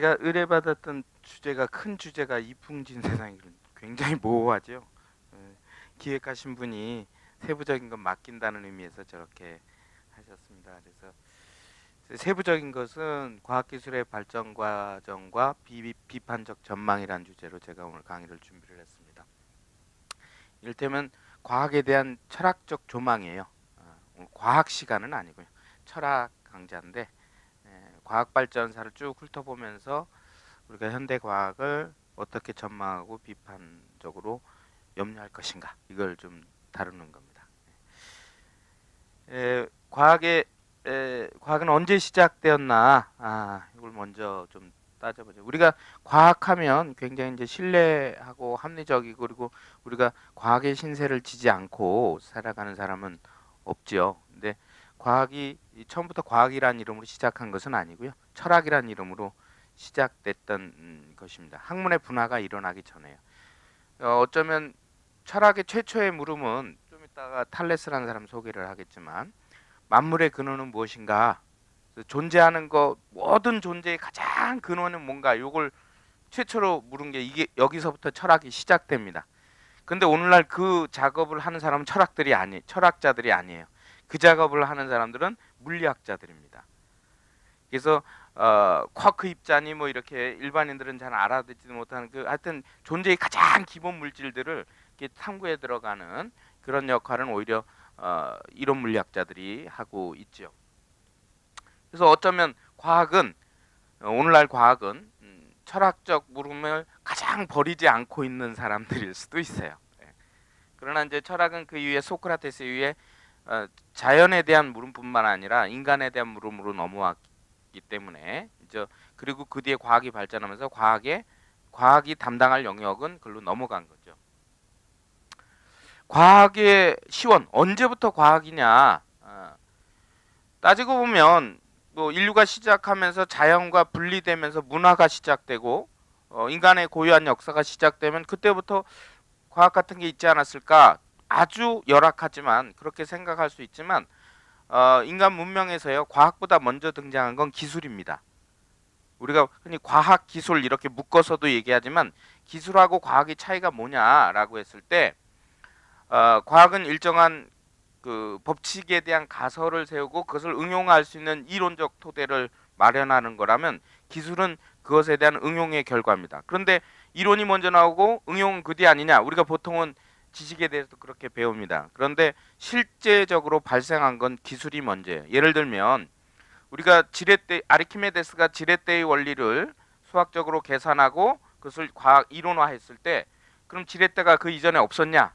예, 제가 의뢰받았던 주제가 큰 주제가 이풍진 세상이 굉장히 모호하죠. 예, 기획하신 분이 세부적인 건 맡긴다는 의미에서 저렇게 하셨습니다. 그래서 세부적인 것은 과학기술의 발전 과정과 비, 비판적 전망이라는 주제로 제가 오늘 강의를 준비를 했습니다. 이를테면 과학에 대한 철학적 조망이에요. 어, 과학 시간은 아니고요. 철학 강좌인데 예, 과학 발전사를 쭉 훑어보면서 우리가 현대 과학을 어떻게 전망하고 비판적으로 염려할 것인가 이걸 좀 다루는 겁니다. 에, 과학의 에, 과학은 언제 시작되었나? 아, 이걸 먼저 좀 따져보죠. 우리가 과학하면 굉장히 이제 신뢰하고 합리적이고 그리고 우리가 과학의 신세를 지지 않고 살아가는 사람은 없지요. 과학이 처음부터 과학이라는 이름으로 시작한 것은 아니고요. 철학이라는 이름으로 시작됐던 음, 것입니다. 학문의 분화가 일어나기 전에요. 어, 어쩌면 철학의 최초의 물음은 좀 이따가 탈레스라는 사람 소개를 하겠지만 만물의 근원은 무엇인가? 존재하는 것 모든 존재의 가장 근원은 뭔가? 이걸 최초로 물은 게 이게 여기서부터 철학이 시작됩니다. 근데 오늘날 그 작업을 하는 사람은 철학들이 아니 철학자들이 아니에요. 그 작업을 하는 사람들은 물리학자들입니다. 그래서 어, 쿼크 입자니 뭐 이렇게 일반인들은 잘 알아듣지도 못하는 그 하여튼 존재의 가장 기본 물질들을 이렇게 탐구해 들어가는 그런 역할은 오히려 어, 이론 물리학자들이 하고 있죠. 그래서 어쩌면 과학은 어, 오늘날 과학은 음, 철학적 물음을 가장 버리지 않고 있는 사람들일 수도 있어요. 예. 그러나 이제 철학은 그 이후에 소크라테스 이후에 어, 자연에 대한 물음뿐만 아니라 인간에 대한 물음으로 넘어왔기 때문에 이제 그리고 그 뒤에 과학이 발전하면서 과학의 과학이 담당할 영역은 글로 넘어간 거죠. 과학의 시원 언제부터 과학이냐 어, 따지고 보면 뭐 인류가 시작하면서 자연과 분리되면서 문화가 시작되고 어, 인간의 고유한 역사가 시작되면 그때부터 과학 같은 게 있지 않았을까 아주 열악하지만 그렇게 생각할 수 있지만 어, 인간 문명에서요 과학보다 먼저 등장한 건 기술입니다. 우리가 흔히 과학 기술 이렇게 묶어서도 얘기하지만 기술하고 과학의 차이가 뭐냐라고 했을 때 어, 과학은 일정한 그 법칙에 대한 가설을 세우고 그것을 응용할 수 있는 이론적 토대를 마련하는 거라면 기술은 그것에 대한 응용의 결과입니다. 그런데 이론이 먼저 나오고 응용은 그 뒤 아니냐? 우리가 보통은 지식에 대해서 그렇게 배웁니다. 그런데 실제적으로 발생한 건 기술이 먼저예요. 예를 들면 우리가 지렛대 아르키메데스가 지렛대의 원리를 수학적으로 계산하고 그것을 과학 이론화했을 때 그럼 지렛대가 그 이전에 없었냐?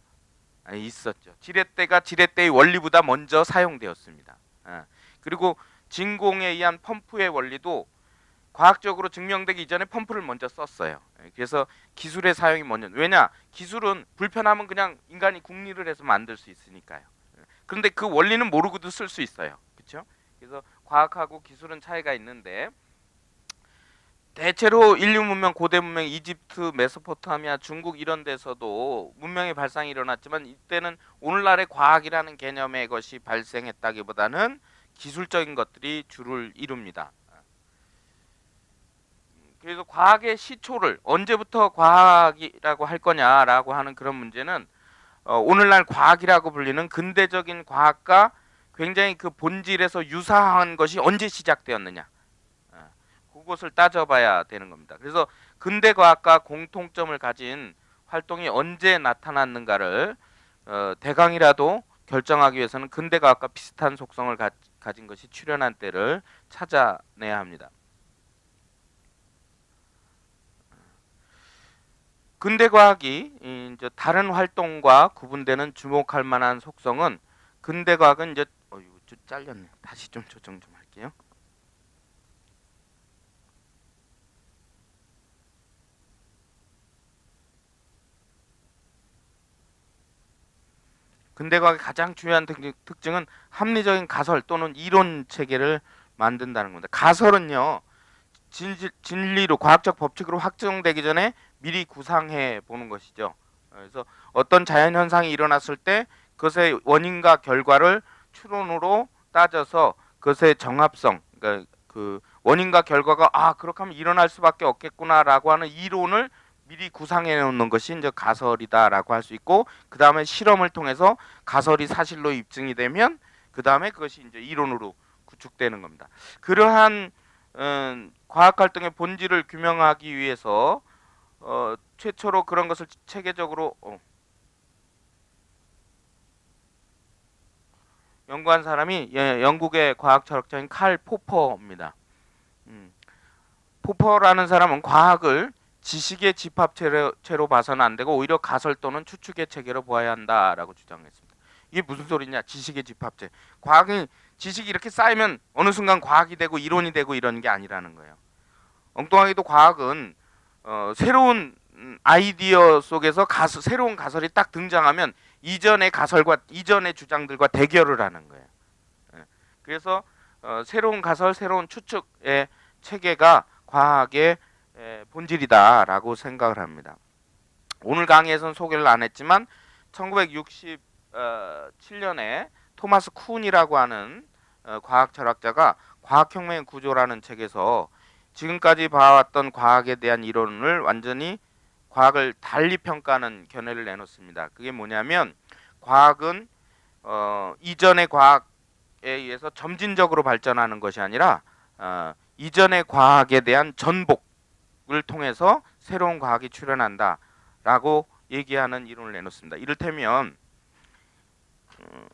아니, 있었죠. 지렛대가 지렛대의 원리보다 먼저 사용되었습니다. 아, 그리고 진공에 의한 펌프의 원리도 과학적으로 증명되기 이전에 펌프를 먼저 썼어요. 예, 그래서 기술의 사용이 먼저 왜냐 기술은 불편하면 그냥 인간이 궁리를 해서 만들 수 있으니까요. 예, 그런데 그 원리는 모르고도 쓸 수 있어요. 그렇죠? 그래서 과학하고 기술은 차이가 있는데 대체로 인류 문명, 고대 문명, 이집트, 메소포타미아, 중국 이런 데서도 문명의 발상이 일어났지만 이때는 오늘날의 과학이라는 개념의 것이 발생했다기보다는 기술적인 것들이 주를 이룹니다. 그래서 과학의 시초를 언제부터 과학이라고 할 거냐라고 하는 그런 문제는 어, 오늘날 과학이라고 불리는 근대적인 과학과 굉장히 그 본질에서 유사한 것이 언제 시작되었느냐 어, 그것을 따져봐야 되는 겁니다. 그래서 근대 과학과 공통점을 가진 활동이 언제 나타났는가를 어, 대강이라도 결정하기 위해서는 근대 과학과 비슷한 속성을 가, 가진 것이 출현한 때를 찾아내야 합니다. 근대 과학이 이제 다른 활동과 구분되는 주목할 만한 속성은 근대 과학은 이제 어 이거 좀 잘렸네. 다시 좀 조정 좀 할게요. 근대 과학의 가장 중요한 특징은 합리적인 가설 또는 이론 체계를 만든다는 겁니다. 가설은요. 진리로 과학적 법칙으로 확정되기 전에 미리 구상해 보는 것이죠. 그래서 어떤 자연 현상이 일어났을 때 그것의 원인과 결과를 추론으로 따져서 그것의 정합성, 그러니까 그 원인과 결과가 아 그렇게 하면 일어날 수밖에 없겠구나라고 하는 이론을 미리 구상해 놓는 것이 이제 가설이다라고 할 수 있고 그 다음에 실험을 통해서 가설이 사실로 입증이 되면 그 다음에 그것이 이제 이론으로 구축되는 겁니다. 그러한 음, 과학 활동의 본질을 규명하기 위해서 어, 최초로 그런 것을 체계적으로 어, 연구한 사람이 예, 영국의 과학 철학자인 칼 포퍼입니다. 음, 포퍼라는 사람은 과학을 지식의 집합체로 체로 봐서는 안 되고 오히려 가설 또는 추측의 체계로 보아야 한다라고 주장했습니다. 이게 무슨 소리냐? 지식의 집합체. 과학이 지식이 이렇게 쌓이면 어느 순간 과학이 되고 이론이 되고 이런 게 아니라는 거예요. 엉뚱하게도 과학은 어, 새로운 아이디어 속에서 가설, 새로운 가설이 딱 등장하면 이전의 가설과 이전의 주장들과 대결을 하는 거예요. 예. 그래서 어, 새로운 가설, 새로운 추측의 체계가 과학의 에, 본질이다라고 생각을 합니다. 오늘 강의에서는 소개를 안 했지만 1967년에 토마스 쿤이라고 하는 어, 과학 철학자가 과학혁명의 구조라는 책에서 지금까지 봐왔던 과학에 대한 이론을 완전히 과학을 달리 평가하는 견해를 내놓습니다. 그게 뭐냐면 과학은 어, 이전의 과학에 의해서 점진적으로 발전하는 것이 아니라 어, 이전의 과학에 대한 전복을 통해서 새로운 과학이 출현한다라고 얘기하는 이론을 내놓습니다. 이를테면 음,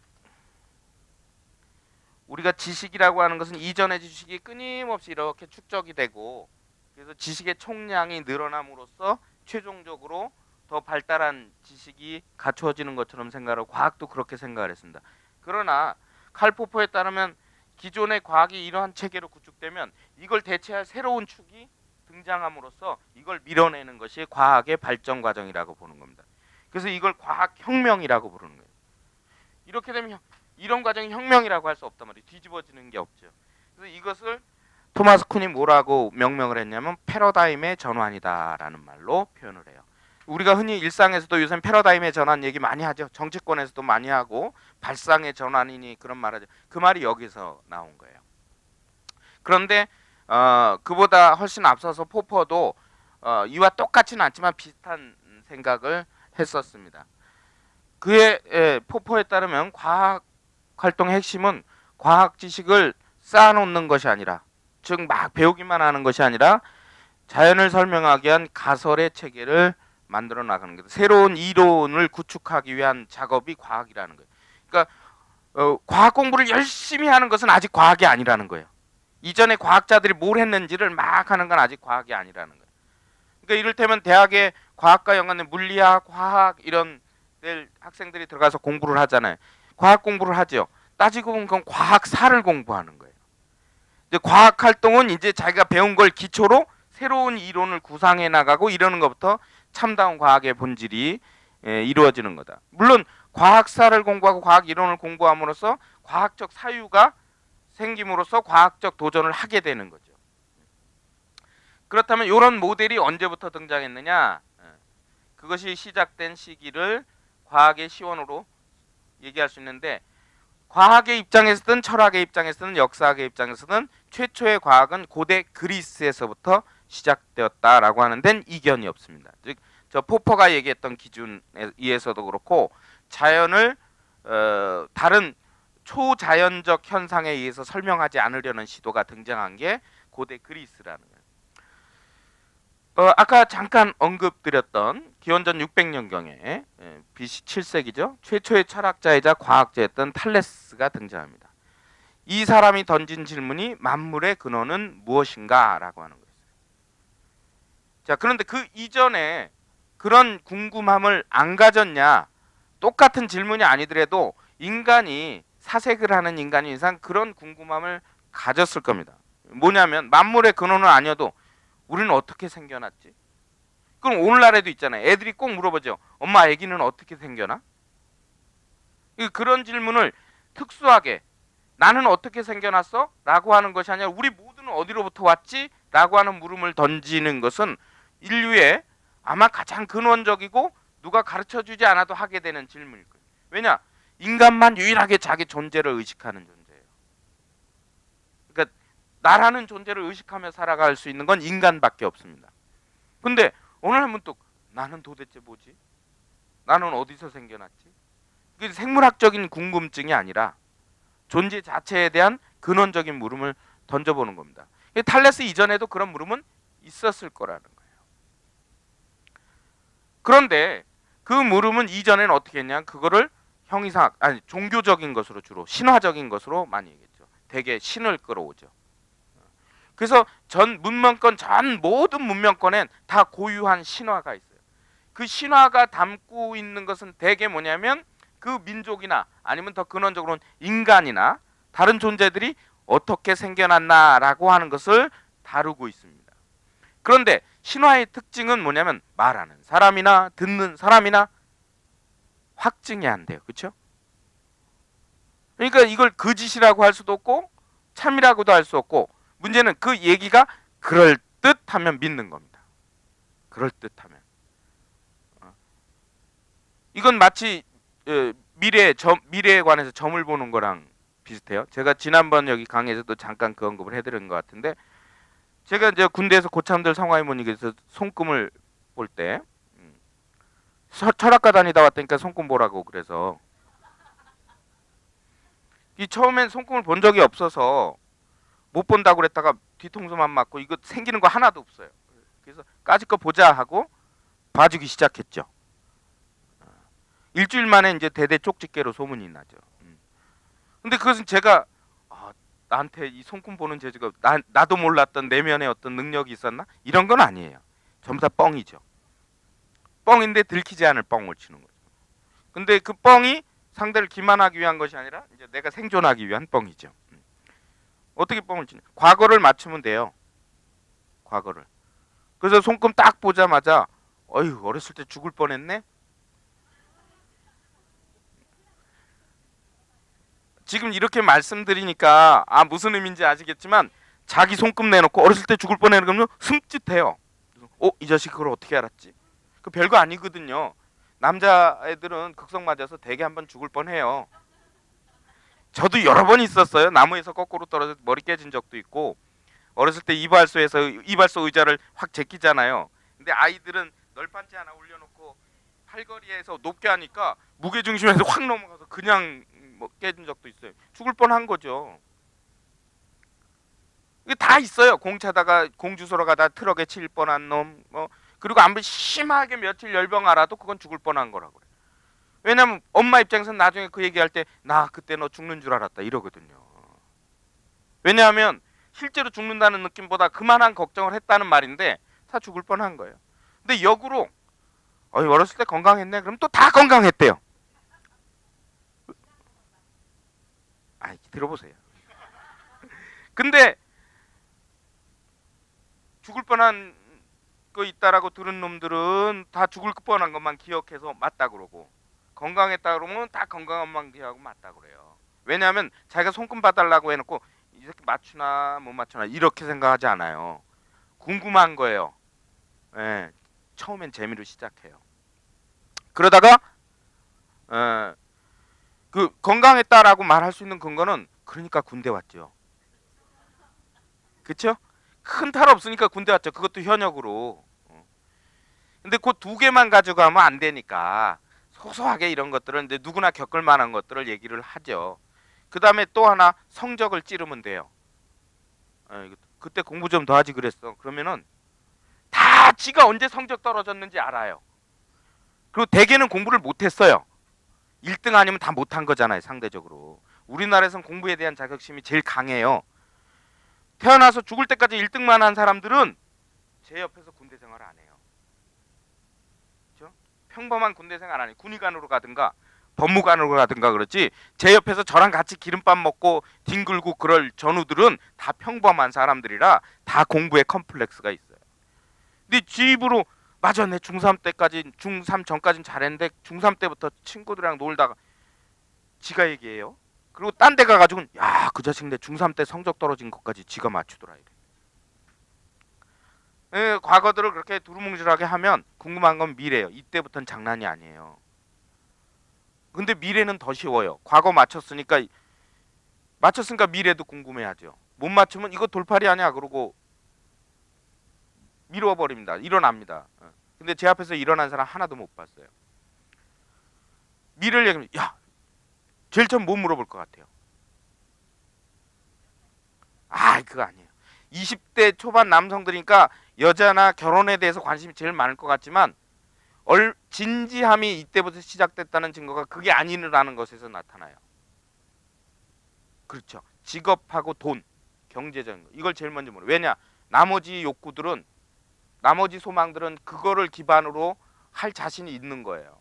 우리가 지식이라고 하는 것은 이전의 지식이 끊임없이 이렇게 축적이 되고 그래서 지식의 총량이 늘어남으로써 최종적으로 더 발달한 지식이 갖추어지는 것처럼 생각하고 과학도 그렇게 생각을 했습니다. 그러나 칼포퍼에 따르면 기존의 과학이 이러한 체계로 구축되면 이걸 대체할 새로운 축이 등장함으로써 이걸 밀어내는 것이 과학의 발전 과정이라고 보는 겁니다. 그래서 이걸 과학 혁명이라고 부르는 거예요. 이렇게 되면 이런 과정이 혁명이라고 할 수 없단 말이에요. 뒤집어지는 게 없죠. 그래서 이것을 토마스 쿤이 뭐라고 명명을 했냐면 패러다임의 전환이다라는 말로 표현을 해요. 우리가 흔히 일상에서도 요새 패러다임의 전환 얘기 많이 하죠. 정치권에서도 많이 하고 발상의 전환이니 그런 말하죠. 그 말이 여기서 나온 거예요. 그런데 어, 그보다 훨씬 앞서서 포퍼도 어, 이와 똑같지는 않지만 비슷한 생각을 했었습니다. 그의 예, 포퍼에 따르면 과학 활동의 핵심은 과학 지식을 쌓아놓는 것이 아니라 즉 막 배우기만 하는 것이 아니라 자연을 설명하기 위한 가설의 체계를 만들어 나가는 거예요. 새로운 이론을 구축하기 위한 작업이 과학이라는 거예요. 그러니까 어, 과학 공부를 열심히 하는 것은 아직 과학이 아니라는 거예요. 이전에 과학자들이 뭘 했는지를 막 하는 건 아직 과학이 아니라는 거예요. 그러니까 이를테면 대학에 과학과 연관된 물리학, 화학 이런 학생들이 들어가서 공부를 하잖아요. 과학 공부를 하죠. 따지고 보면 그건 과학사를 공부하는 거예요. 이제 과학 활동은 이제 자기가 배운 걸 기초로 새로운 이론을 구상해 나가고 이러는 것부터 참다운 과학의 본질이 예, 이루어지는 거다. 물론 과학사를 공부하고 과학 이론을 공부함으로써 과학적 사유가 생김으로써 과학적 도전을 하게 되는 거죠. 그렇다면 이런 모델이 언제부터 등장했느냐? 예, 그것이 시작된 시기를 과학의 시원으로 얘기할 수 있는데 과학의 입장에서든 철학의 입장에서든 역사학의 입장에서든 최초의 과학은 고대 그리스에서부터 시작되었다라고 하는 데는 이견이 없습니다. 즉 저 포퍼가 얘기했던 기준에 의해서도 그렇고 자연을 어, 다른 초자연적 현상에 의해서 설명하지 않으려는 시도가 등장한 게 고대 그리스라는. 어, 아까 잠깐 언급드렸던 기원전 600년경에 예, BC 7세기죠. 최초의 철학자이자 과학자였던 탈레스가 등장합니다. 이 사람이 던진 질문이 만물의 근원은 무엇인가 라고 하는 거였어요. 자, 그런데 그 이전에 그런 궁금함을 안 가졌냐? 똑같은 질문이 아니더라도 인간이 사색을 하는 인간인 이상 그런 궁금함을 가졌을 겁니다. 뭐냐면 만물의 근원은 아니어도 우리는 어떻게 생겨났지? 그럼 오늘날에도 있잖아요. 애들이 꼭 물어보죠. 엄마 아기는 어떻게 생겨나? 그런 질문을 특수하게 나는 어떻게 생겨났어? 라고 하는 것이 아니라 우리 모두는 어디로부터 왔지? 라고 하는 물음을 던지는 것은 인류의 아마 가장 근원적이고 누가 가르쳐 주지 않아도 하게 되는 질문일 거예요. 왜냐? 인간만 유일하게 자기 존재를 의식하는. 그러니까 나라는 존재를 의식하며 살아갈 수 있는 건 인간밖에 없습니다. 근데 오늘 한번 또 나는 도대체 뭐지? 나는 어디서 생겨났지? 그 생물학적인 궁금증이 아니라 존재 자체에 대한 근원적인 물음을 던져보는 겁니다. 탈레스 이전에도 그런 물음은 있었을 거라는 거예요. 그런데 그 물음은 이전에는 어떻게 했냐? 그거를 형이상 아니 종교적인 것으로 주로 신화적인 것으로 많이 얘기했죠. 대개 신을 끌어오죠. 그래서 전 문명권 전 모든 문명권엔 다 고유한 신화가 있어요. 그 신화가 담고 있는 것은 대개 뭐냐면 그 민족이나 아니면 더 근원적으로는 인간이나 다른 존재들이 어떻게 생겨났나라고 하는 것을 다루고 있습니다. 그런데 신화의 특징은 뭐냐면 말하는 사람이나 듣는 사람이나 확증이 안 돼요. 그렇죠? 그러니까 이걸 거짓이라고 할 수도 없고 참이라고도 할 수 없고 문제는 그 얘기가 그럴 듯하면 믿는 겁니다. 그럴 듯하면 어. 이건 마치 어, 미래 점, 미래에 관해서 점을 보는 거랑 비슷해요. 제가 지난번 여기 강의에서도 잠깐 그 언급을 해드린 것 같은데 제가 이제 군대에서 고참들 성화이모니께서 손금을 볼때 음, 철학과 다니다 왔다니까 손금 보라고 그래서 이 처음엔 손금을 본 적이 없어서 못 본다고 그랬다가 뒤통수만 맞고 이거 생기는 거 하나도 없어요. 그래서 까짓 거 보자 하고 봐주기 시작했죠. 일주일 만에 이제 대대 쪽집게로 소문이 나죠. 음. 근데 그것은 제가 아, 나한테 이 손금 보는 재주가 나, 나도 몰랐던 내면의 어떤 능력이 있었나 이런 건 아니에요. 전부 다 뻥이죠. 뻥인데 들키지 않을 뻥을 치는 거죠. 근데 그 뻥이 상대를 기만하기 위한 것이 아니라 이제 내가 생존하기 위한 뻥이죠. 음. 어떻게 뻥을 치냐? 과거를 맞추면 돼요. 과거를. 그래서 손금 딱 보자마자 어휴 어렸을 때 죽을 뻔했네. 지금 이렇게 말씀드리니까 아 무슨 의미인지 아시겠지만 자기 손금 내놓고 어렸을 때 죽을 뻔했는 거면 흠칫해요. 어 이 자식 그걸 어떻게 알았지? 그 별거 아니거든요. 남자 애들은 극성 맞아서 대개 한번 죽을 뻔해요. 저도 여러 번 있었어요. 나무에서 거꾸로 떨어져 머리 깨진 적도 있고 어렸을 때 이발소에서 이발소 의자를 확 제끼잖아요. 근데 아이들은 널판지 하나 올려놓고 팔걸이에서 높게 하니까 무게 중심에서 확 넘어가서 그냥 뭐 깨진 적도 있어요. 죽을 뻔한 거죠. 이게 다 있어요. 공 차다가 공 주소러 가다 트럭에 칠 뻔한 놈, 뭐 그리고 아무리 심하게 며칠 열병 알아도 그건 죽을 뻔한 거라고. 왜냐면 엄마 입장에서 나중에 그 얘기할 때 나 그때 너 죽는 줄 알았다 이러거든요. 왜냐하면 실제로 죽는다는 느낌보다 그만한 걱정을 했다는 말인데 다 죽을 뻔한 거예요. 근데 역으로 어이 어렸을 때 건강했네. 그럼 또 다 건강했대요. 아, 들어보세요. 근데 죽을 뻔한 거 있다라고 들은 놈들은 다 죽을 뻔한 것만 기억해서 맞다 그러고 건강했다 그러면 다 것만 기억하고 맞다 그래요. 왜냐하면 자기가 손금 봐달라고 해놓고 이렇게 맞추나 못 맞추나 이렇게 생각하지 않아요. 궁금한 거예요. 예, 처음엔 재미로 시작해요. 그러다가 어, 그 건강했다라고 말할 수 있는 근거는 그러니까 군대 왔죠. 그렇죠? 큰 탈 없으니까 군대 왔죠. 그것도 현역으로. 어. 근데 그 두 개만 가져가면 안 되니까 소소하게 이런 것들은 이제 누구나 겪을 만한 것들을 얘기를 하죠. 그 다음에 또 하나 성적을 찌르면 돼요. 어, 그때 공부 좀 더 하지 그랬어. 그러면은 다 지가 언제 성적 떨어졌는지 알아요. 그리고 대개는 공부를 못했어요. 1등 아니면 다 못한 거잖아요, 상대적으로. 우리나라에선 공부에 대한 자격심이 제일 강해요. 태어나서 죽을 때까지 1등만 한 사람들은 제 옆에서 군대 생활을 안 해요. 평범한 군대 생활 안 해요. 군의관으로 가든가 법무관으로 가든가 그렇지. 제 옆에서 저랑 같이 기름밥 먹고 뒹굴고 그럴 전우들은 다 평범한 사람들이라 다 공부에 컴플렉스가 있어요. 근데 집으로 맞아 내 중3 때까지 중3 전까진 잘했는데 중3 때부터 친구들이랑 놀다가 지가 얘기해요. 그리고 딴 데 가가지고는 야그 자식 내 중3 때 성적 떨어진 것까지 지가 맞추더라 이래. 예, 과거들을 그렇게 두루뭉실하게 하면 궁금한 건 미래예요. 이때부터는 장난이 아니에요. 근데 미래는 더 쉬워요. 과거 맞췄으니까 맞췄으니까 미래도 궁금해하죠. 못 맞추면 이거 돌팔이 아니야 그러고 미뤄버립니다. 일어납니다. 어. 근데 제 앞에서 일어난 사람 하나도 못 봤어요. 미를 얘기하면 야 제일 처음 뭐 물어볼 것 같아요. 아 그거 아니에요. 20대 초반 남성들이니까 여자나 결혼에 대해서 관심이 제일 많을 것 같지만 얼, 진지함이 이때부터 시작됐다는 증거가 그게 아니라는 것에서 나타나요. 그렇죠. 직업하고 돈, 경제적인 거 이걸 제일 먼저 물어. 왜냐? 나머지 욕구들은 나머지 소망들은 그거를 기반으로 할 자신이 있는 거예요.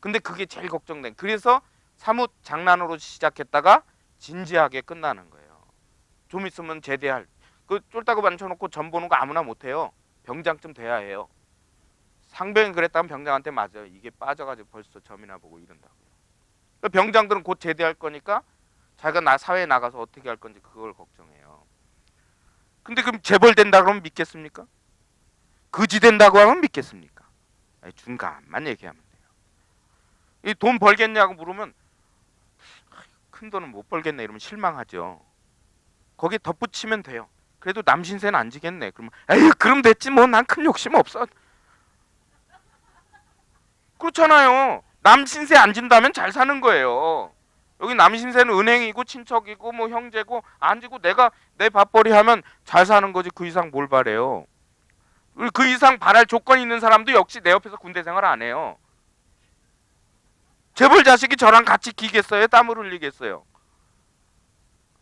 근데 그게 제일 걱정된. 그래서 사뭇 장난으로 시작했다가 진지하게 끝나는 거예요. 좀 있으면 제대할. 그 쫄다고 만쳐놓고 전 보는 거 아무나 못해요. 병장쯤 돼야 해요. 상병이 그랬다면 병장한테 맞아요. 이게 빠져가지고 벌써 점이나 보고 이런다고요. 그러니까 병장들은 곧 제대할 거니까 자기가 나 사회에 나가서 어떻게 할 건지 그걸 걱정해요. 근데 그럼 재벌된다 그러면 믿겠습니까? 그지 된다고 하면 믿겠습니까? 아니, 중간만 얘기하면 돼요. 이 돈 벌겠냐고 물으면 큰 돈은 못 벌겠네 이러면 실망하죠. 거기에 덧붙이면 돼요. 그래도 남 신세는 안 지겠네. 그러면 에이 그럼 됐지 뭐 난 큰 욕심 없어. 그렇잖아요. 남 신세 안 진다면 잘 사는 거예요. 여기 남 신세는 은행이고 친척이고 뭐 형제고 안 지고 내가 내 밥벌이 하면 잘 사는 거지 그 이상 뭘 바래요. 그 이상 바랄 조건이 있는 사람도 역시 내 옆에서 군대 생활 안 해요. 재벌 자식이 저랑 같이 기겠어요? 땀을 흘리겠어요?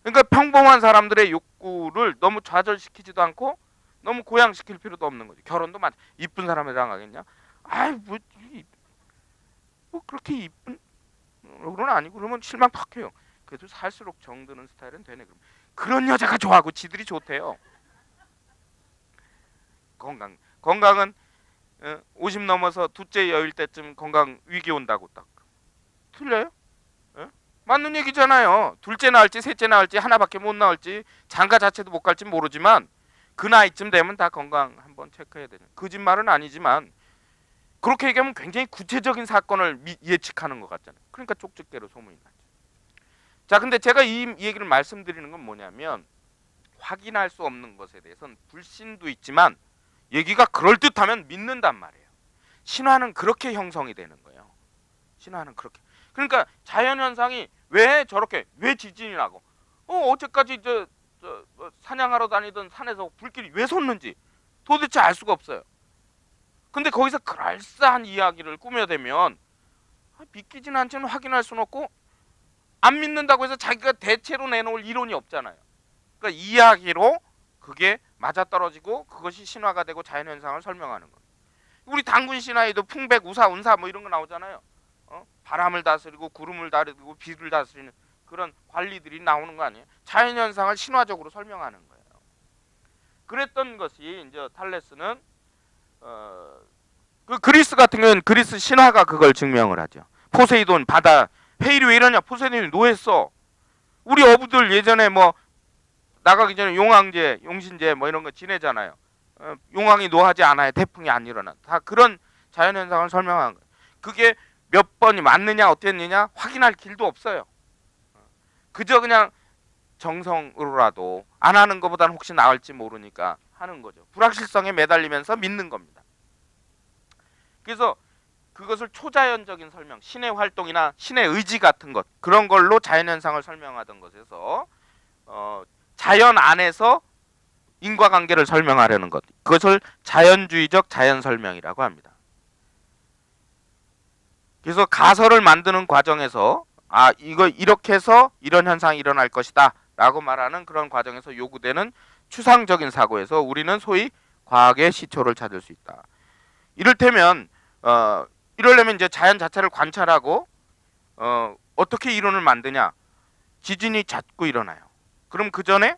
그러니까 평범한 사람들의 욕구를 너무 좌절시키지도 않고 너무 고양시킬 필요도 없는 거지. 결혼도 만 이쁜 사람이랑 하겠냐? 아이 뭐, 이- 뭐 그렇게 이쁜 그건 아니고 그러면 실망 턱 해요. 그래도 살수록 정드는 스타일은 되네. 그럼 그런 여자가 좋아하고 지들이 좋대요. 건강 건강은 어, 50 넘어서 둘째 여일 때쯤 건강 위기 온다고 딱 틀려요? 어? 맞는 얘기잖아요. 둘째 나올지 셋째 나올지 하나밖에 못 나올지 장가 자체도 못 갈지 모르지만 그 나이쯤 되면 다 건강 한번 체크해야 되는 거짓말은 아니지만 그렇게 얘기하면 굉장히 구체적인 사건을 미- 예측하는 것 같잖아요. 그러니까 쪽집게로 소문이 나죠. 자, 근데 제가 이, 이 얘기를 말씀드리는 건 뭐냐면 확인할 수 없는 것에 대해서는 불신도 있지만 얘기가 그럴 듯하면 믿는단 말이에요. 신화는 그렇게 형성이 되는 거예요. 신화는 그렇게. 그러니까 자연 현상이 왜 저렇게 왜 지진이 나고 어 어제까지 저, 저뭐 사냥하러 다니던 산에서 불길이 왜 솟는지 도대체 알 수가 없어요. 근데 거기서 그럴싸한 이야기를 꾸며대면 아, 믿기진 않지는 확인할 수는 없고 안 믿는다고 해서 자기가 대체로 내놓을 이론이 없잖아요. 그러니까 이야기로 그게 맞아떨어지고 그것이 신화가 되고 자연현상을 설명하는 겁니다. 우리 당군 신화에도 풍백, 우사, 운사 뭐 이런 거 나오잖아요. 어? 바람을 다스리고 구름을 다스리고 비를 다스리는 그런 관리들이 나오는 거 아니에요? 자연 현상을 신화적으로 설명하는 거예요. 그랬던 것이 이제 탈레스는 어, 그 그리스 같은 경우는 그리스 신화가 그걸 증명을 하죠. 포세이돈 바다 회일이 왜 이러냐? 포세이돈이 노했어. 우리 어부들 예전에 뭐 나가기 전에 용왕제, 용신제 뭐 이런 거 지내잖아요. 어, 용왕이 노하지 않아요. 태풍이 안 일어나. 다 그런 자연 현상을 설명한 거예요. 그게 몇 번이 맞느냐 어땠느냐 확인할 길도 없어요. 어, 그저 그냥 정성으로라도 안 하는 것보다는 혹시 나을지 모르니까 하는 거죠. 불확실성에 매달리면서 믿는 겁니다. 그래서 그것을 초자연적인 설명, 신의 활동이나 신의 의지 같은 것 그런 걸로 자연 현상을 설명하던 것에서 어, 자연 안에서 인과관계를 설명하려는 것 그것을 자연주의적 자연 설명이라고 합니다. 그래서 가설을 만드는 과정에서 아 이거 이렇게 해서 이런 현상이 일어날 것이다 라고 말하는 그런 과정에서 요구되는 추상적인 사고에서 우리는 소위 과학의 시초를 찾을 수 있다. 이를테면 어 이러려면 이제 자연 자체를 관찰하고 어 어떻게 이론을 만드냐? 지진이 자꾸 일어나요. 그럼 그 전에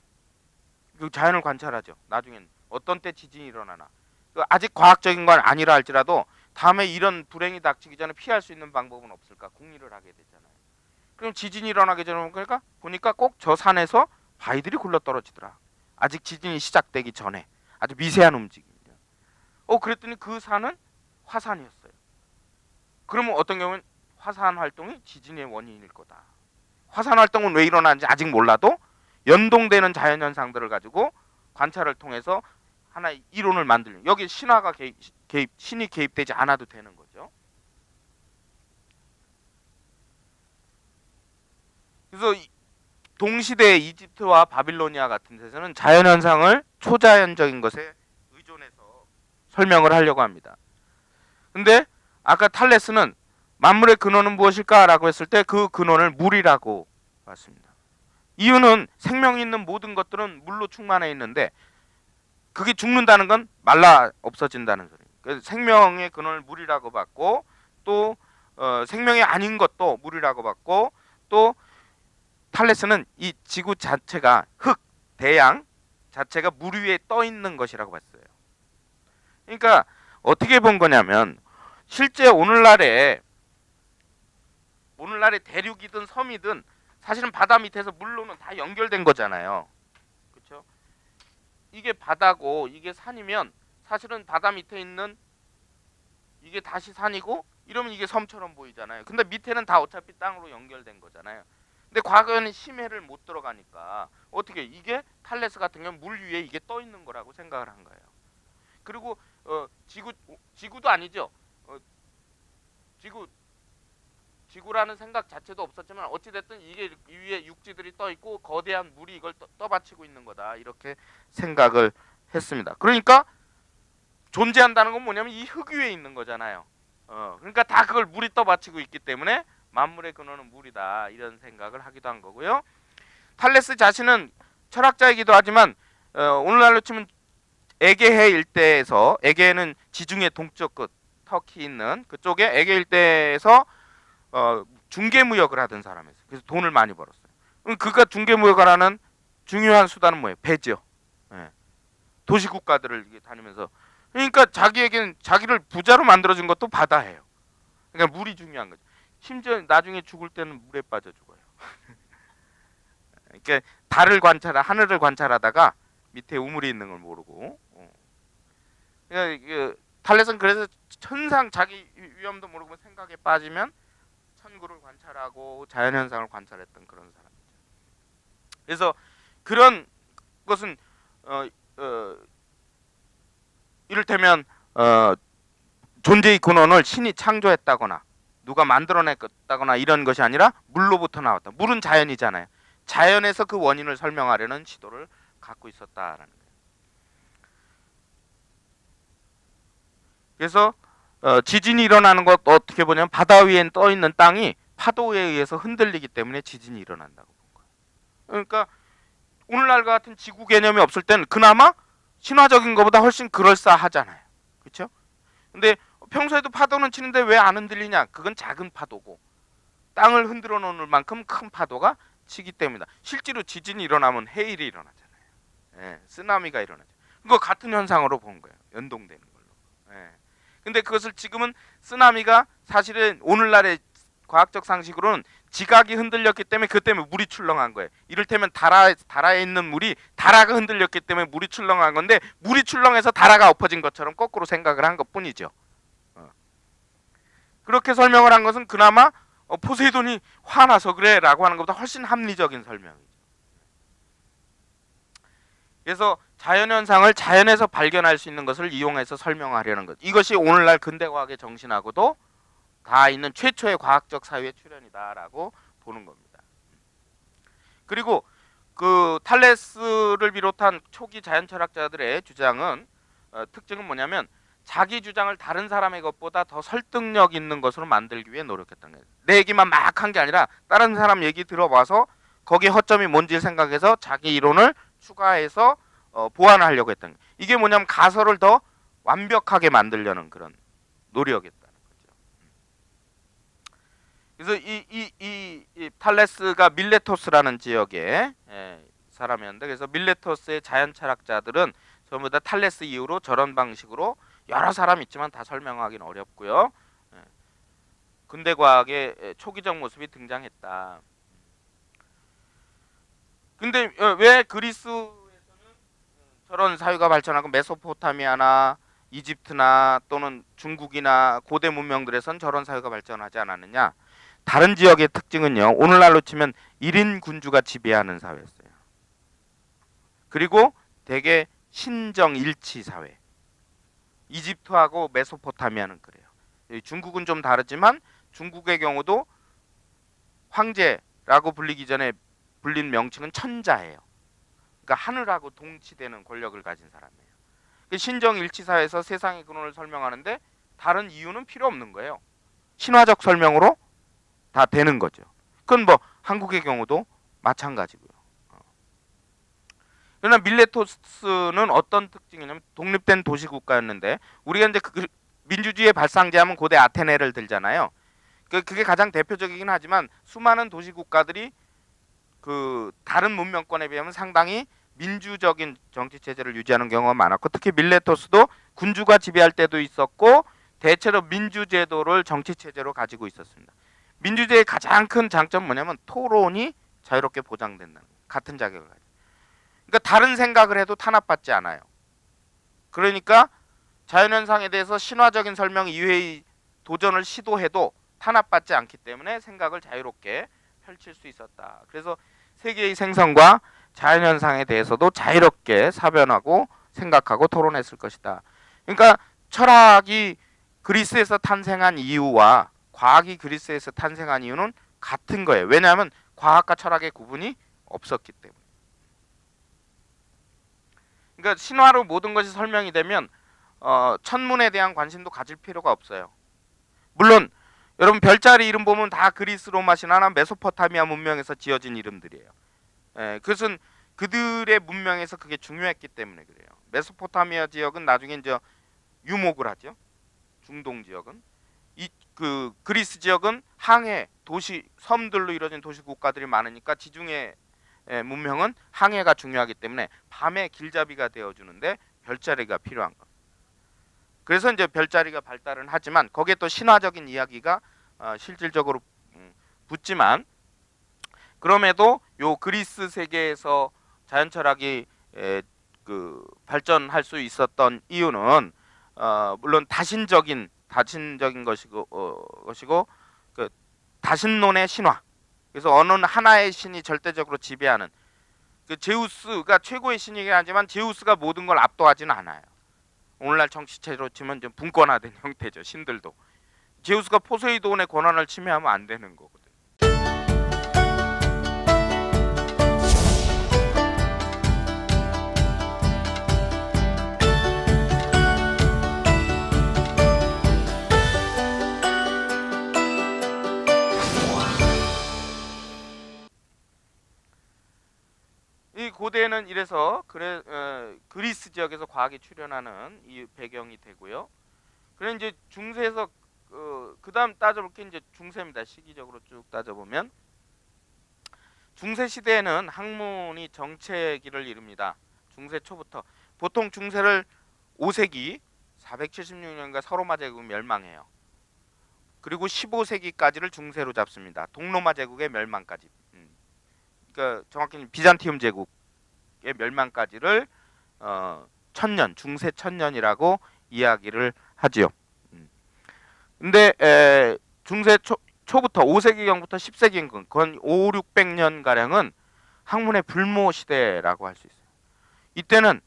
그 자연을 관찰하죠. 나중엔 어떤 때 지진이 일어나나. 그 아직 과학적인 건 아니라 할지라도 다음에 이런 불행이 닥치기 전에 피할 수 있는 방법은 없을까? 궁리를 하게 되잖아요. 그럼 지진이 일어나기 전에 그러니까 보니까 꼭 저 산에서 바위들이 굴러 떨어지더라. 아직 지진이 시작되기 전에 아주 미세한 움직임이죠. 어 그랬더니 그 산은 화산이었어요. 그러면 어떤 경우는 화산 활동이 지진의 원인일 거다. 화산 활동은 왜 일어나는지 아직 몰라도 연동되는 자연 현상들을 가지고 관찰을 통해서 하나의 이론을 만들는 여기 신화가 개입, 개입 신이 개입되지 않아도 되는 거죠. 그래서 이- 동시대 이집트와 바빌로니아 같은 데서는 자연 현상을 초자연적인 것에 의존해서 설명을 하려고 합니다. 근데 아까 탈레스는 만물의 근원은 무엇일까라고 했을 때 그 근원을 물이라고 봤습니다. 이유는 생명이 있는 모든 것들은 물로 충만해 있는데 그게 죽는다는 건 말라 없어진다는 소리. 그래서 생명의 근원을 물이라고 봤고 또 어, 생명이 아닌 것도 물이라고 봤고 또 탈레스는 이 지구 자체가 흙, 대양 자체가 물 위에 떠 있는 것이라고 봤어요. 그러니까 어떻게 본 거냐면 실제 오늘날에 오늘날의 대륙이든 섬이든 사실은 바다 밑에서 물로는 다 연결된 거잖아요. 이게 바다고 이게 산이면 사실은 바다 밑에 있는 이게 다시 산이고 이러면 이게 섬처럼 보이잖아요. 근데 밑에는 다 어차피 땅으로 연결된 거잖아요. 근데 과거에는 심해를 못 들어가니까 어떻게 이게 탈레스 같은 경우는 물 위에 이게 떠 있는 거라고 생각을 한 거예요. 그리고 어, 지구 지구도 아니죠. 어, 지구 지구라는 생각 자체도 없었지만 어찌 됐든 이게 이 위에 육지들이 떠 있고 거대한 물이 이걸 떠, 떠받치고 있는 거다 이렇게 생각을 했습니다. 그러니까 존재한다는 건 뭐냐면 이 흙 위에 있는 거잖아요. 어, 그러니까 다 그걸 물이 떠받치고 있기 때문에 만물의 근원은 물이다 이런 생각을 하기도 한 거고요. 탈레스 자신은 철학자이기도 하지만 어, 오늘날로 치면 에게해 일대에서 에게해는 지중해 동쪽 끝 터키 있는 그쪽에 에게 일대에서 어, 중개 무역을 하던 사람이었어요. 그래서 돈을 많이 벌었어요. 그럼 그가 중개 무역을 하는 중요한 수단은 뭐예요? 배죠. 예. 도시 국가들을 이렇게 다니면서 그러니까 자기에게는 자기를 부자로 만들어준 것도 바다예요. 그러니까 물이 중요한 거죠. 심지어 나중에 죽을 때는 물에 빠져 죽어요. 이렇게 달을 관찰, 하늘을 관찰하다가 밑에 우물이 있는 걸 모르고. 어. 그러니까 이게 탈레스는 그래서 천상 자기 위- 위험도 모르고 생각에 빠지면 천구를 관찰하고 자연 현상을 관찰했던 그런 사람이죠. 그래서 그런 것은 어, 어, 이를테면 어, 존재의 근원을 신이 창조했다거나 누가 만들어냈다거나 이런 것이 아니라 물로부터 나왔다. 물은 자연이잖아요. 자연에서 그 원인을 설명하려는 시도를 갖고 있었다라는 거예요. 그래서 어, 지진이 일어나는 것 어떻게 보냐면 바다 위에 떠 있는 땅이 파도에 의해서 흔들리기 때문에 지진이 일어난다고 본 거예요. 그러니까 오늘날과 같은 지구 개념이 없을 때는 그나마 신화적인 것보다 훨씬 그럴싸하잖아요. 그렇죠? 근데 평소에도 파도는 치는데 왜 안 흔들리냐? 그건 작은 파도고 땅을 흔들어 놓을 만큼 큰 파도가 치기 때문이다. 실제로 지진이 일어나면 해일이 일어나잖아요. 예, 쓰나미가 일어나죠. 그거 같은 현상으로 본 거예요. 예. 근데 그것을 지금은 쓰나미가 사실은 오늘날의 과학적 상식으로는 지각이 흔들렸기 때문에 그 때문에 물이 출렁한 거예요. 이를테면 다라 다라에 있는 물이 다라가 흔들렸기 때문에 물이 출렁한 건데 물이 출렁해서 다라가 엎어진 것처럼 거꾸로 생각을 한 것뿐이죠. 어. 그렇게 설명을 한 것은 그나마 어, 포세이돈이 화나서 그래 라고 하는 것보다 훨씬 합리적인 설명이죠. 그래서 자연 현상을 자연에서 발견할 수 있는 것을 이용해서 설명하려는 것. 이것이 오늘날 근대 과학의 정신하고도 다 있는 최초의 과학적 사유의 출현이다라고 보는 겁니다. 그리고 그 탈레스를 비롯한 초기 자연 철학자들의 주장은 어, 특징은 뭐냐면 자기 주장을 다른 사람의 것보다 더 설득력 있는 것으로 만들기 위해 노력했던 거예요. 내 얘기만 막 한 게 아니라 다른 사람 얘기 들어봐서 거기에 허점이 뭔지 생각해서 자기 이론을 추가해서 어, 보완하려고 했던 거예요. 이게 뭐냐면 가설을 더 완벽하게 만들려는 그런 노력이었다는 거죠. 그래서 이, 이, 이, 이 탈레스가 밀레토스라는 지역의 예, 사람이었는데 그래서 밀레토스의 자연 철학자들은 전부 다 탈레스 이후로 저런 방식으로 여러 사람 있지만 다 설명하기는 어렵고요. 예. 근대 과학의 예, 초기적 모습이 등장했다. 근데 어, 왜 그리스에서는 저런 사회가 발전하고 메소포타미아나 이집트나 또는 중국이나 고대 문명들에선 저런 사회가 발전하지 않았느냐? 다른 지역의 특징은요. 오늘날로 치면 1인 군주가 지배하는 사회였어요. 그리고 대개 신정 일치 사회. 이집트하고 메소포타미아는 그래요. 중국은 좀 다르지만 중국의 경우도 황제라고 불리기 전에 불린 명칭은 천자예요. 그러니까 하늘하고 동치되는 권력을 가진 사람이에요. 그 신정 일치 사회에서 세상의 근원을 설명하는데 다른 이유는 필요 없는 거예요. 신화적 설명으로 다 되는 거죠. 그건 뭐 한국의 경우도 마찬가지고요. 어. 그러나 밀레토스는 어떤 특징이냐면 독립된 도시 국가였는데 우리가 이제 그 민주주의의 발상지하면 고대 아테네를 들잖아요. 그 그게 가장 대표적이긴 하지만 수많은 도시 국가들이 그 다른 문명권에 비하면 상당히 민주적인 정치 체제를 유지하는 경우가 많았고 특히 밀레토스도 군주가 지배할 때도 있었고 대체로 민주 제도를 정치 체제로 가지고 있었습니다. 민주주의의 가장 큰 장점 뭐냐면 토론이 자유롭게 보장된다는 거예요. 같은 자격을 가지고. 그러니까 다른 생각을 해도 탄압받지 않아요. 그러니까 자연현상에 대해서 신화적인 설명 이외의 도전을 시도해도 탄압받지 않기 때문에 생각을 자유롭게 펼칠 수 있었다. 그래서 세계의 생성과 자연현상에 대해서도 자유롭게 사변하고 생각하고 토론했을 것이다. 그러니까 철학이 그리스에서 탄생한 이유와 과학이 그리스에서 탄생한 이유는 같은 거예요. 왜냐하면 과학과 철학의 구분이 없었기 때문에. 그러니까 신화로 모든 것이 설명이 되면 어, 천문에 대한 관심도 가질 필요가 없어요. 물론 여러분 별자리 이름 보면 다 그리스 로마 신화나 메소포타미아 문명에서 지어진 이름들이에요. 예, 그것은 그들의 문명에서 그게 중요했기 때문에 그래요. 메소포타미아 지역은 나중에 이제 유목을 하죠. 중동 지역은 이 그 그리스 지역은 항해 도시 섬들로 이루어진 도시 국가들이 많으니까 지중해 문명은 항해가 중요하기 때문에 밤에 길잡이가 되어 주는데 별자리가 필요한 거. 그래서 이제 별자리가 발달은 하지만 거기에 또 신화적인 이야기가 어, 실질적으로 음, 붙지만 그럼에도 요 그리스 세계에서 자연 철학이 에, 그 발전할 수 있었던 이유는 어, 물론 다신적인 다신적인 것이고 어, 것이고 그 다신론의 신화. 그래서 어느 하나의 신이 절대적으로 지배하는 그 제우스가 최고의 신이긴 하지만 제우스가 모든 걸 압도하지는 않아요. 오늘날 정치체로 치면 좀 분권화된 형태죠. 신들도 제우스가 포세이돈의 권한을 침해하면 안 되는 거고. 고대는 이래서 그래, 어, 그리스 지역에서 과학이 출현하는 이 배경이 되고요. 그래 이제 중세에서 어, 그다음 따져볼 게 이제 중세입니다. 시기적으로 쭉 따져보면 중세 시대에는 학문이 정체기를 이룹니다. 중세 초부터 보통 중세를 5세기 476년과 서로마 제국이 멸망해요. 그리고 15세기까지를 중세로 잡습니다. 동로마 제국의 멸망까지. 음. 그러니까 정확히는 비잔티움 제국 의 멸망까지를 어, 천년 중세 천년이라고 이야기를 하지요. 음. 근데 에, 중세 초, 초부터 5세기경부터 10세기경 건 5, 600년 가량은 학문의 불모 시대라고 할 수 있어요. 이때는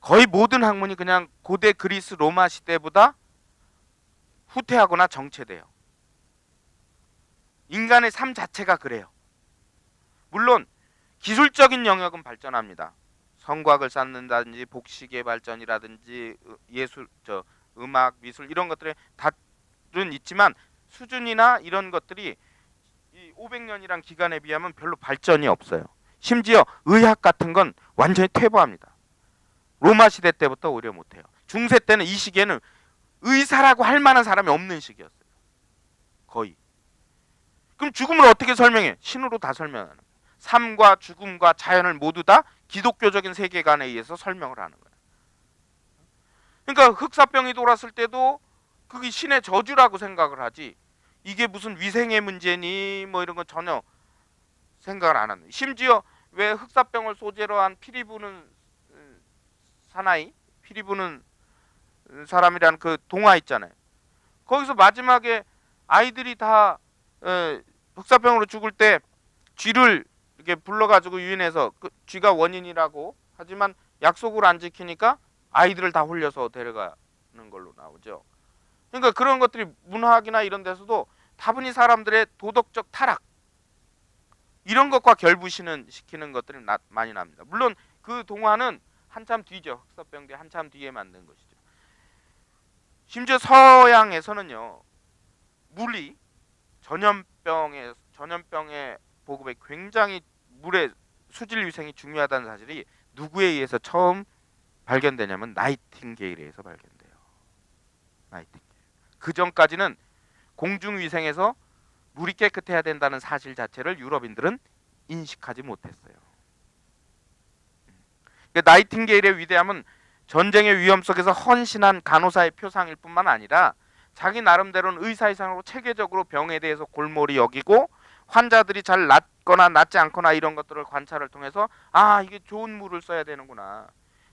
거의 모든 학문이 그냥 고대 그리스 로마 시대보다 후퇴하거나 정체돼요. 인간의 삶 자체가 그래요. 물론 기술적인 영역은 발전합니다. 성곽을 쌓는다든지 복식의 발전이라든지 예술, 저 음악, 미술 이런 것들에 다은 있지만 수준이나 이런 것들이 이 500년이란 기간에 비하면 별로 발전이 없어요. 심지어 의학 같은 건 완전히 퇴보합니다. 로마 시대 때부터 오히려 못해요. 중세 때는 이 시기에는 의사라고 할 만한 사람이 없는 시기였어요. 거의. 그럼 죽음을 어떻게 설명해? 신으로 다 설명하는 삶과 죽음과 자연을 모두 다 기독교적인 세계관에 의해서 설명을 하는 거예요. 그러니까 흑사병이 돌았을 때도 그게 신의 저주라고 생각을 하지 이게 무슨 위생의 문제니 뭐 이런 건 전혀 생각을 안 하는. 심지어 왜 흑사병을 소재로 한 피리 부는 어, 사나이, 피리 부는 사람이라는 그 동화 있잖아요. 거기서 마지막에 아이들이 다 어, 흑사병으로 죽을 때 쥐를 이렇게 불러가지고 유인해서 그 쥐가 원인이라고 하지만 약속을 안 지키니까 아이들을 다 홀려서 데려가는 걸로 나오죠. 그러니까 그런 것들이 문학이나 이런 데서도 다분히 사람들의 도덕적 타락 이런 것과 결부시는 시키는 것들이 나, 많이 납니다. 물론 그 동화는 한참 뒤죠. 흑사병대 한참 뒤에 만든 것이죠. 심지어 서양에서는요. 물이 전염병의 전염병의 보급에 굉장히 물의 수질 위생이 중요하다는 사실이 누구에 의해서 처음 발견되냐면 나이팅게일에 의해서 발견돼요. 나이팅게일. 그 전까지는 공중 위생에서 물이 깨끗해야 된다는 사실 자체를 유럽인들은 인식하지 못했어요. 그러니까 나이팅게일의 위대함은 전쟁의 위험 속에서 헌신한 간호사의 표상일 뿐만 아니라 자기 나름대로는 의사 이상으로 체계적으로 병에 대해서 골몰이 여기고 환자들이 잘 낫거나 낫지 않거나 이런 것들을 관찰을 통해서 아 이게 좋은 물을 써야 되는구나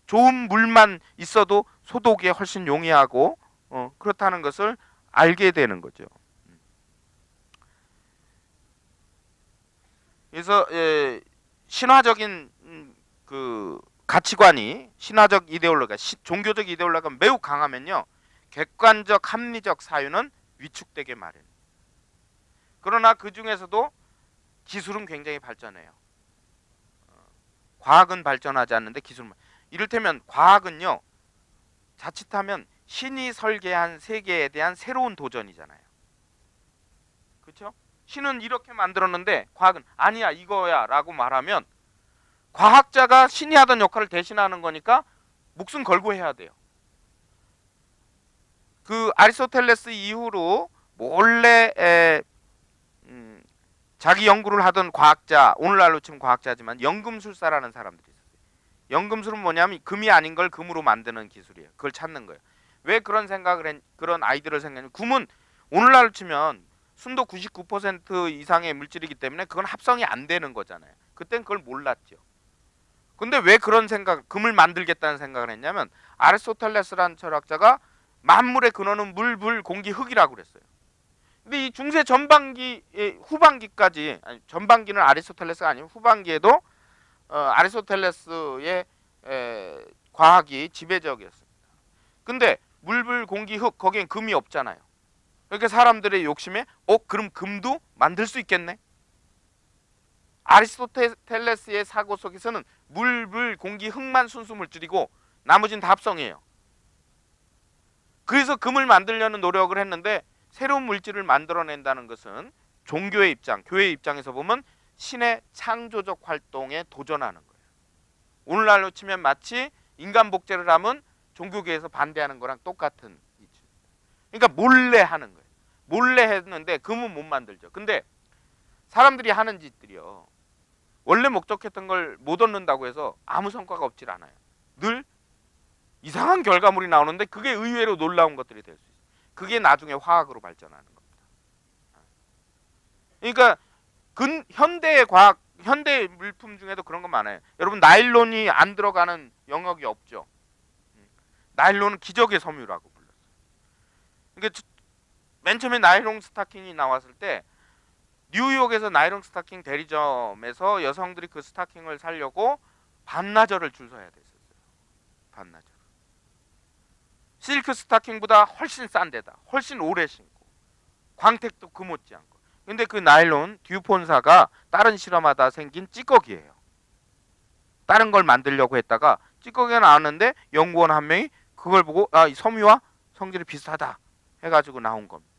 좋은 물만 있어도 소독에 훨씬 용이하고 어, 그렇다는 것을 알게 되는 거죠. 그래서 예, 신화적인 음, 그 가치관이 신화적 이데올로기가 시, 종교적 이데올로기가 매우 강하면요 객관적 합리적 사유는 위축되게 마련. 그러나 그 중에서도 기술은 굉장히 발전해요. 어, 과학은 발전하지 않는데 기술은 이를테면 과학은요 자칫하면 신이 설계한 세계에 대한 새로운 도전이잖아요. 그렇죠? 신은 이렇게 만들었는데 과학은 아니야 이거야라고 말하면 과학자가 신이 하던 역할을 대신하는 거니까 목숨 걸고 해야 돼요. 그 아리스토텔레스 이후로 몰래 자기 연구를 하던 과학자 오늘날로 치면 과학자지만 연금술사라는 사람들이 있어요. 연금술은 뭐냐면 금이 아닌 걸 금으로 만드는 기술이에요. 그걸 찾는 거예요. 왜 그런 생각을 했, 그런 아이디어를 생각했냐면 금은 오늘날로 치면 순도 99% 이상의 물질이기 때문에 그건 합성이 안 되는 거잖아요. 그땐 그걸 몰랐죠. 근데 왜 그런 생각, 금을 만들겠다는 생각을 했냐면 아리스토텔레스라는 철학자가 만물의 근원은 물, 불, 공기, 흙이라고 그랬어요. 근데 이 중세 전반기, 후반기까지 아니, 전반기는 아리스토텔레스가 아니고 후반기에도 어, 아리스토텔레스의 에, 과학이 지배적이었습니다. 근데 물, 불, 공기, 흙 거기엔 금이 없잖아요. 그러니까 사람들의 욕심에 어 그럼 금도 만들 수 있겠네. 아리스토텔레스의 사고 속에서는 물, 불, 공기, 흙만 순수 물질이고 나머지는 다 합성이에요. 그래서 금을 만들려는 노력을 했는데 새로운 물질을 만들어낸다는 것은 종교의 입장, 교회의 입장에서 보면 신의 창조적 활동에 도전하는 거예요. 오늘날로 치면 마치 인간 복제를 하면 종교계에서 반대하는 거랑 똑같은 이치. 그러니까 몰래 하는 거예요. 몰래 했는데 금은 못 만들죠. 근데 사람들이 하는 짓들이요. 원래 목적했던 걸 못 얻는다고 해서 아무 성과가 없질 않아요. 늘 이상한 결과물이 나오는데 그게 의외로 놀라운 것들이 될 수 있어요. 그게 나중에 화학으로 발전하는 겁니다. 그러니까 근 현대의 과학, 현대 물품 중에도 그런 거 많아요. 여러분 나일론이 안 들어가는 영역이 없죠. 나일론은 기적의 섬유라고 불렀어요. 그러니까 맨 처음에 나일론 스타킹이 나왔을 때 뉴욕에서 나일론 스타킹 대리점에서 여성들이 그 스타킹을 사려고 반나절을 줄 서야 됐었어요. 반나절. 실크 스타킹보다 훨씬 싼 데다 훨씬 오래 신고. 광택도 그 못지않고. 근데 그 나일론 듀폰사가 다른 실험하다 생긴 찌꺼기예요. 다른 걸 만들려고 했다가 찌꺼기가 나왔는데 연구원 한 명이 그걸 보고 아 이 섬유와 성질이 비슷하다 해가지고 나온 겁니다.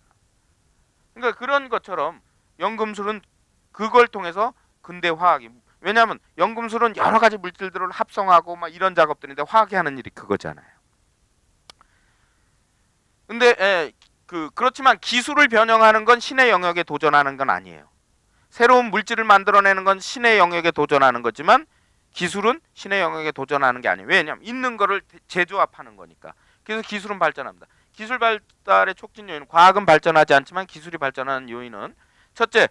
그러니까 그런 것처럼 연금술은 그걸 통해서 근대 화학이 왜냐하면 연금술은 여러 가지 물질들을 합성하고 막 이런 작업들인데 화학이 하는 일이 그거잖아요 근데 에, 예, 그 그렇지만 기술을 변형하는 건 신의 영역에 도전하는 건 아니에요. 새로운 물질을 만들어내는 건 신의 영역에 도전하는 거지만 기술은 신의 영역에 도전하는 게 아니에요. 왜냐하면 있는 거를 재조합하는 거니까. 그래서 기술은 발전합니다. 기술 발달의 촉진 요인, 과학은 발전하지 않지만 기술이 발전하는 요인은 첫째,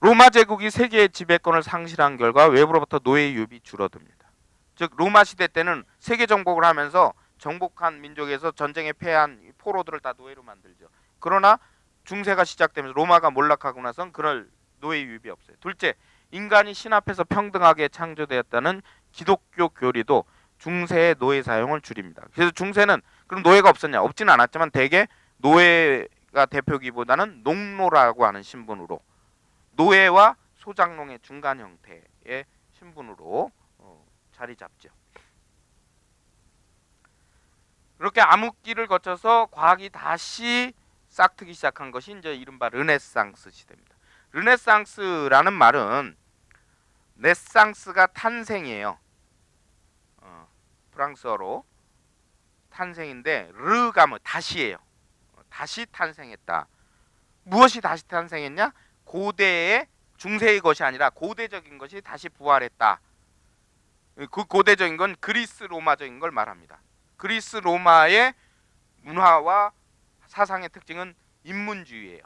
로마 제국이 세계의 지배권을 상실한 결과 외부로부터 노예 유입이 줄어듭니다. 즉 로마 시대 때는 세계 정복을 하면서 정복한 민족에서 전쟁에 패한 포로들을 다 노예로 만들죠. 그러나 중세가 시작되면서 로마가 몰락하고 나선 그럴 노예 유입이 없어요. 둘째, 인간이 신 앞에서 평등하게 창조되었다는 기독교 교리도 중세의 노예 사용을 줄입니다. 그래서 중세는 그럼 노예가 없었냐? 없지는 않았지만 대개 노예가 대표기보다는 농노라고 하는 신분으로 노예와 소장농의 중간 형태의 신분으로 어, 자리 잡죠. 그렇게 암흑기를 거쳐서 과학이 다시 싹트기 시작한 것이 이제 이른바 르네상스 시대입니다. 르네상스라는 말은 네상스가 탄생이에요. 어, 프랑스어로 탄생인데 르가 뭐 다시예요. 어, 다시 탄생했다. 무엇이 다시 탄생했냐? 고대의 중세의 것이 아니라 고대적인 것이 다시 부활했다. 그 고대적인 건 그리스 로마적인 걸 말합니다. 그리스 로마의 문화와 사상의 특징은 인문주의예요.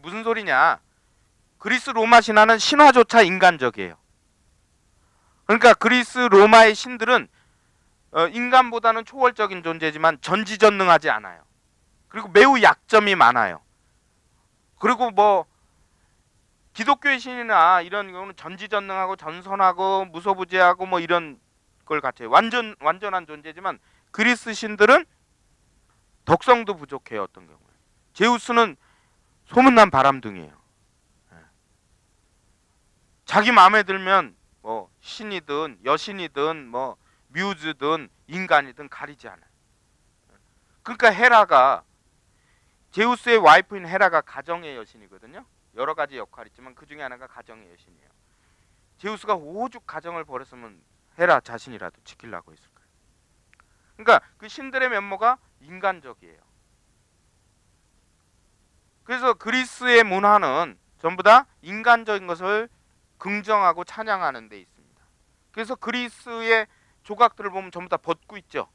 무슨 소리냐? 그리스 로마 신화는 신화조차 인간적이에요. 그러니까 그리스 로마의 신들은 어, 인간보다는 초월적인 존재지만 전지전능하지 않아요. 그리고 매우 약점이 많아요. 그리고 뭐 기독교의 신이나 이런 경우는 전지전능하고 전선하고 무소부지하고 뭐 이런 걸 갖춰요. 완전 완전한 존재지만 그리스 신들은 덕성도 부족해요. 어떤 경우에 제우스는 소문난 바람둥이에요. 예. 자기 마음에 들면 뭐 신이든 여신이든 뭐 뮤즈든 인간이든 가리지 않아요. 그러니까 헤라가 제우스의 와이프인 헤라가 가정의 여신이거든요. 여러 가지 역할이 있지만 그 중에 하나가 가정의 여신이에요. 제우스가 오죽 가정을 버렸으면 헤라 자신이라도 지키려고 했을 거예요. 그러니까 그 신들의 면모가 인간적이에요. 그래서 그리스의 문화는 전부 다 인간적인 것을 긍정하고 찬양하는 데 있습니다. 그래서 그리스의 조각들을 보면 전부 다 벗고 있죠.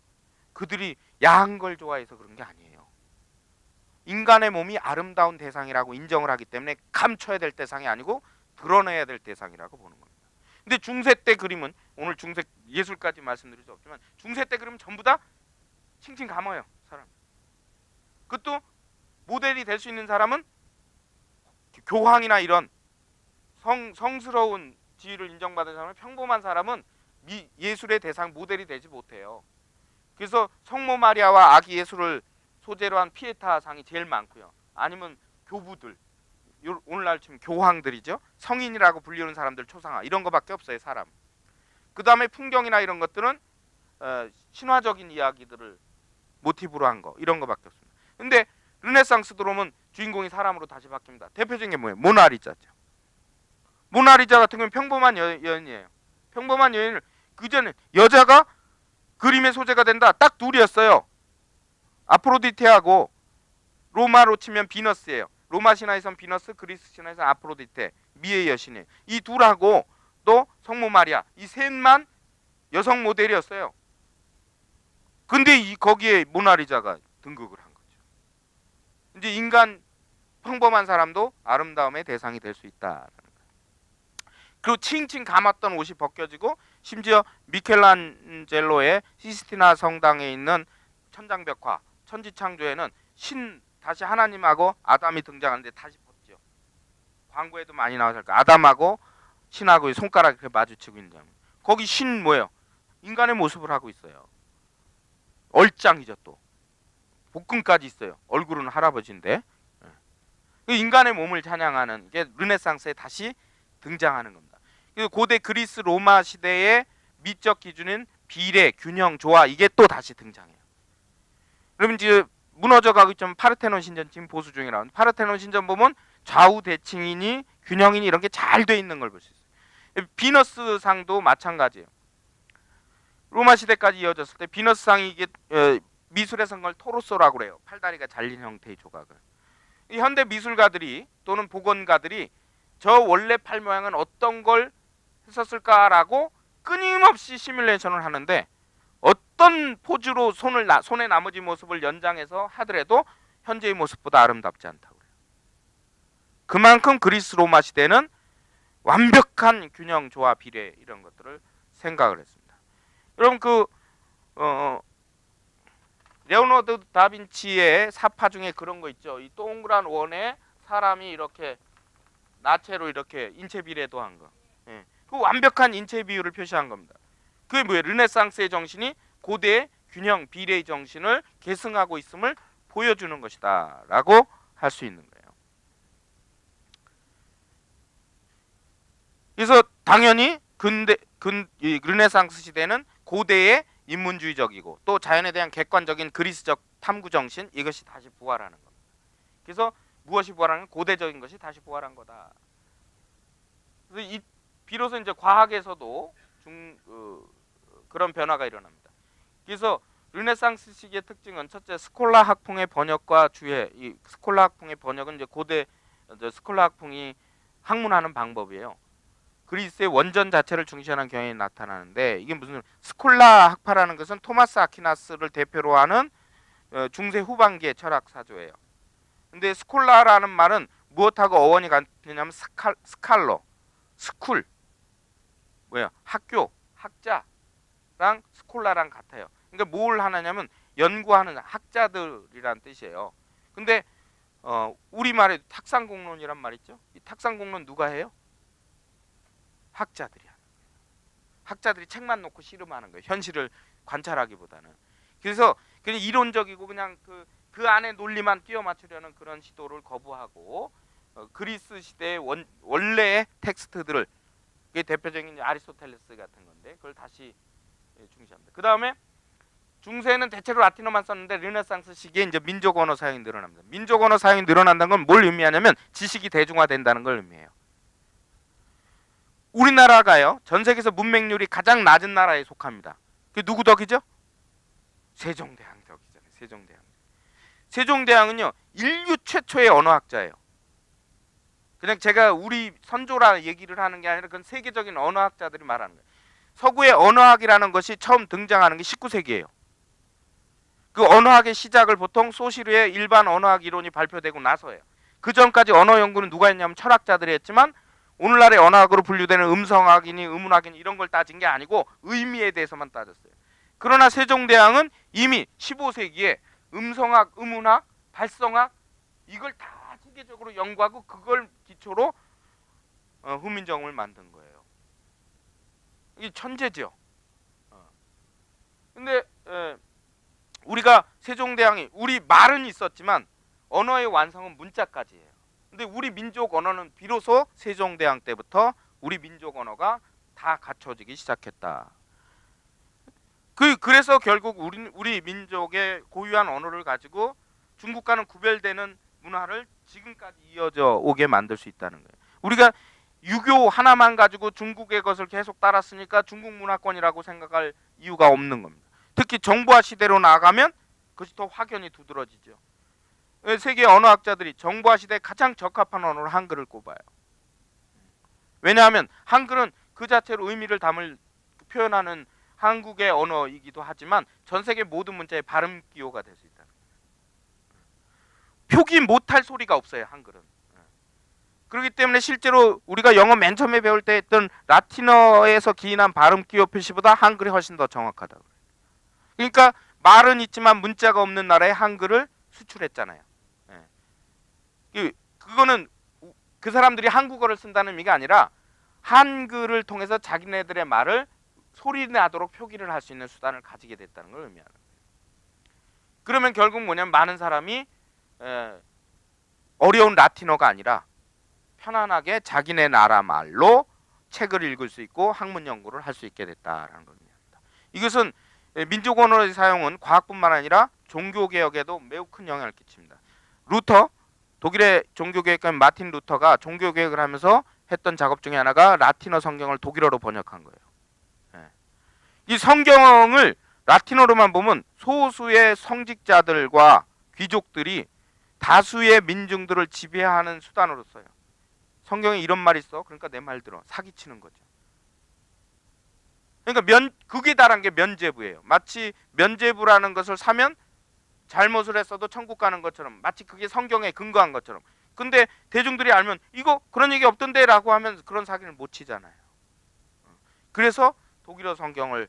그들이 야한 걸 좋아해서 그런 게 아니에요. 인간의 몸이 아름다운 대상이라고 인정을 하기 때문에 감춰야 될 대상이 아니고 드러내야 될 대상이라고 보는 겁니다. 근데 중세 때 그림은 오늘 중세 예술까지 말씀드릴 수 없지만 중세 때 그림은 전부 다 칭칭 감아요 사람. 그것도 모델이 될 수 있는 사람은 교황이나 이런 성 성스러운 지위를 인정받은 사람은 평범한 사람은 미, 예술의 대상 모델이 되지 못해요. 그래서 성모 마리아와 아기 예수를 소재로 한 피에타 상이 제일 많고요. 아니면 교부들 오늘날 치면 교황들이죠. 성인이라고 불리는 사람들 초상화 이런 거밖에 없어요 사람. 그 다음에 풍경이나 이런 것들은 어, 신화적인 이야기들을 모티브로 한 거 이런 거밖에 없습니다. 근데 르네상스 들어오면 주인공이 사람으로 다시 바뀝니다. 대표적인 게 뭐예요? 모나리자죠. 모나리자 같은 경우는 평범한 여, 여인이에요. 평범한 여인을 그전에 여자가 그림의 소재가 된다. 딱 둘이었어요. 아프로디테하고 로마로 치면 비너스예요. 로마 신화에선 비너스, 그리스 신화에선 아프로디테, 미의 여신이에요. 이 둘하고 또 성모 마리아 이 셋만 여성 모델이었어요. 근데 이 거기에 모나리자가 등극을 한 거죠. 이제 인간 평범한 사람도 아름다움의 대상이 될 수 있다. 그리고 칭칭 감았던 옷이 벗겨지고 심지어 미켈란젤로의 시스티나 성당에 있는 천장벽화 천지창조에는 신 다시 하나님하고 아담이 등장하는데 다시 벗죠. 광고에도 많이 나와서 아담하고 신하고 손가락 이렇게 마주치고 있는 장면. 거기 신 뭐예요? 인간의 모습을 하고 있어요. 얼짱이죠 또. 복근까지 있어요. 얼굴은 할아버지인데. 예. 인간의 몸을 찬양하는 게 르네상스에 다시 등장하는 겁니다. 고대 그리스 로마 시대의 미적 기준은 비례, 균형, 조화 이게 또 다시 등장해요. 그러면 이제 무너져 가고 있지만 파르테논 신전 지금 보수 중이라는 파르테논 신전 보면 좌우 대칭이니 균형이니 이런 게 잘 돼 있는 걸 볼 수 있어요. 비너스 상도 마찬가지예요. 로마 시대까지 이어졌을 때 비너스 상이 이게 어, 미술에서 걸 토로소라고 그래요. 팔다리가 잘린 형태의 조각을. 현대 미술가들이 또는 복원가들이 저 원래 팔 모양은 어떤 걸 했었을까라고 끊임없이 시뮬레이션을 하는데 어떤 포즈로 손을 나, 손의 나머지 모습을 연장해서 하더라도 현재의 모습보다 아름답지 않다고 그래요. 그만큼 그리스 로마 시대는 완벽한 균형 조화 비례 이런 것들을 생각을 했습니다. 여러분 그 어, 레오나르도 다빈치의 사파 중에 그런 거 있죠. 이 동그란 원에 사람이 이렇게 나체로 이렇게 인체 비례도 한 거. 예. 그 완벽한 인체 비율을 표시한 겁니다. 그게 뭐예요? 르네상스의 정신이 고대의 균형 비례의 정신을 계승하고 있음을 보여주는 것이다 라고 할 수 있는 거예요. 그래서 당연히 근대 근이 르네상스 시대는 고대의 인문주의적이고 또 자연에 대한 객관적인 그리스적 탐구 정신 이것이 다시 부활하는 겁니다. 그래서 무엇이 부활하는 고대적인 것이 다시 부활한 거다. 그래서 이 비로소 이제 과학에서도 중 어, 그런 변화가 일어납니다. 그래서 르네상스 시기의 특징은 첫째 스콜라 학풍의 번역과 주해 이 스콜라 학풍의 번역은 이제 고대 스콜라 학풍이 학문하는 방법이에요. 그리스의 원전 자체를 중시하는 경향이 나타나는데 이게 무슨 스콜라 학파라는 것은 토마스 아퀴나스를 대표로 하는 어, 중세 후반기의 철학 사조예요. 근데 스콜라라는 말은 무엇하고 어원이 같느냐면 schol, scholar, school, 뭐야 학교, 학자랑 스콜라랑 같아요. 그러니까 뭘 하느냐면 연구하는 학자들이란 뜻이에요. 근데 어, 우리 말에 탁상공론이란 말 있죠? 이 탁상공론 누가 해요? 학자들이 하는 거예요. 학자들이 책만 놓고 씨름하는 거예요. 현실을 관찰하기보다는. 그래서 그냥 이론적이고 그냥 그, 그 안에 논리만 끼워 맞추려는 그런 시도를 거부하고 어, 그리스 시대의 원, 원래의 텍스트들을 그게 대표적인 아리스토텔레스 같은 건데 그걸 다시 예, 중시합니다. 그 다음에 중세는 대체로 라틴어만 썼는데 르네상스 시기에 이제 민족 언어 사용이 늘어납니다. 민족 언어 사용이 늘어난다는 건 뭘 의미하냐면 지식이 대중화된다는 걸 의미해요. 우리나라가요 전 세계에서 문맹률이 가장 낮은 나라에 속합니다. 그 누구 덕이죠? 세종대왕 덕이잖아요. 세종대왕. 세종대왕은요 인류 최초의 언어학자예요. 그냥 제가 우리 선조라 얘기를 하는 게 아니라 그건 세계적인 언어학자들이 말하는 거예요. 서구의 언어학이라는 것이 처음 등장하는 게 19세기예요. 그 언어학의 시작을 보통 소시르의 일반 언어학 이론이 발표되고 나서예요. 그 전까지 언어 연구는 누가 했냐면 철학자들이 했지만 오늘날의 언어학으로 분류되는 음성학이니 의문학이니 이런 걸 따진 게 아니고 의미에 대해서만 따졌어요. 그러나 세종대왕은 이미 15세기에 음성학, 의문학, 발성학 이걸 다 체계적으로 연구하고 그걸 기초로 어, 후민정음을 만든 거예요. 이게 천재죠. 어. 근데 에, 우리가 세종대왕이 우리 말은 있었지만 언어의 완성은 문자까지예요. 근데 우리 민족 언어는 비로소 세종대왕 때부터 우리 민족 언어가 다 갖춰지기 시작했다. 그 그래서 결국 우리 우리 민족의 고유한 언어를 가지고 중국과는 구별되는 문화를 지금까지 이어져 오게 만들 수 있다는 거예요. 우리가 유교 하나만 가지고 중국의 것을 계속 따랐으니까 중국 문화권이라고 생각할 이유가 없는 겁니다. 특히 정부화 시대로 나아가면 그것이 더 확연히 두드러지죠. 세계 언어학자들이 정부화 시대에 가장 적합한 언어로 한글을 꼽아요. 왜냐하면 한글은 그 자체로 의미를 담을 표현하는 한국의 언어이기도 하지만 전 세계 모든 문자의 발음 기호가 될 수 있다. 표기 못할 소리가 없어요 한글은. 그렇기 때문에 실제로 우리가 영어 맨 처음에 배울 때 했던 라틴어에서 기인한 발음 기호 표시보다 한글이 훨씬 더 정확하다. 그러니까 말은 있지만 문자가 없는 나라에 한글을 수출했잖아요. 예. 그거는 그 사람들이 한국어를 쓴다는 의미가 아니라 한글을 통해서 자기네들의 말을 소리 나도록 표기를 할 수 있는 수단을 가지게 됐다는 걸 의미하는. 그러면 결국 뭐냐면 많은 사람이 에, 어려운 라틴어가 아니라 편안하게 자기네 나라 말로 책을 읽을 수 있고 학문 연구를 할 수 있게 됐다라는 걸 의미합니다. 이것은 민족 언어의 사용은 과학뿐만 아니라 종교 개혁에도 매우 큰 영향을 끼칩니다. 루터 독일의 종교 개혁가 마틴 루터가 종교 개혁을 하면서 했던 작업 중에 하나가 라틴어 성경을 독일어로 번역한 거예요. 이 성경을 라틴어로만 보면 소수의 성직자들과 귀족들이 다수의 민중들을 지배하는 수단으로 써요. 성경에 이런 말이 있어. 그러니까 내 말 들어. 사기치는 거죠. 그러니까 면 극에 달한 게 면죄부예요. 마치 면죄부라는 것을 사면 잘못을 했어도 천국 가는 것처럼 마치 그게 성경에 근거한 것처럼. 근데 대중들이 알면 이거 그런 얘기 없던데라고 하면 그런 사기를 못 치잖아요. 그래서 독일어 성경을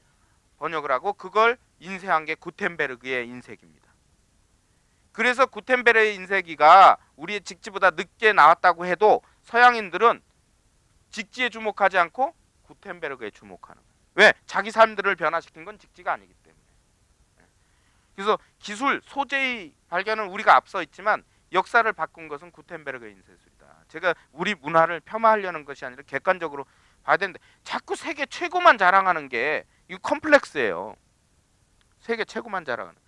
번역을 하고 그걸 인쇄한 게 구텐베르그의 인쇄기입니다. 그래서 구텐베르의 인쇄기가 우리의 직지보다 늦게 나왔다고 해도 서양인들은 직지에 주목하지 않고 구텐베르그에 주목하는. 왜? 자기 삶들을 변화시킨 건 직지가 아니기 때문에. 예. 그래서 기술 소재의 발견은 우리가 앞서 있지만 역사를 바꾼 것은 구텐베르그의 인쇄술이다. 제가 우리 문화를 폄하하려는 것이 아니라 객관적으로 봐야 되는데 자꾸 세계 최고만 자랑하는 게 이거 컴플렉스예요. 세계 최고만 자랑하는.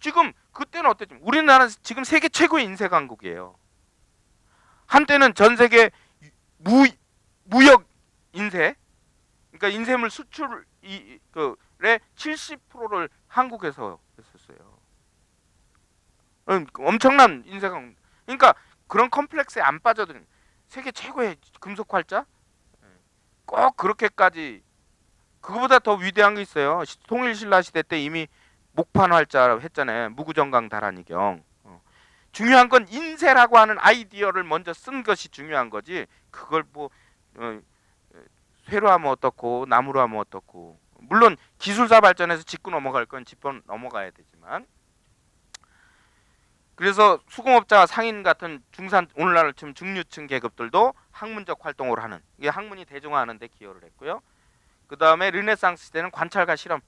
지금 그때는 어땠지? 우리나라는 지금 세계 최고의 인쇄 강국이에요. 한때는 전 세계 무 무역 인쇄 그러니까 인쇄물 수출 이 그의 70%를 한국에서 했었어요. 음, 엄청난 인쇄 강국. 그러니까 그런 컴플렉스에 안 빠져드는 세계 최고의 금속 활자 꼭 그렇게까지 그거보다 더 위대한 게 있어요. 시- 통일 신라 시대 때 이미 목판 활자 했잖아요. 무구정강 다란이경. 어. 중요한 건 인쇄라고 하는 아이디어를 먼저 쓴 것이 중요한 거지. 그걸 뭐 어, 어, 쇠로 하면 어떻고 나무로 하면 어떻고. 물론 기술사 발전해서 짚고 넘어갈 건 짚고 넘어가야 되지만 그래서 수공업자와 상인 같은 중산 오늘날 지금 중류층 계급들도 학문적 활동을 하는 이게 학문이 대중화하는 데 기여를 했고요. 그 다음에 르네상스 시대는 관찰과 실험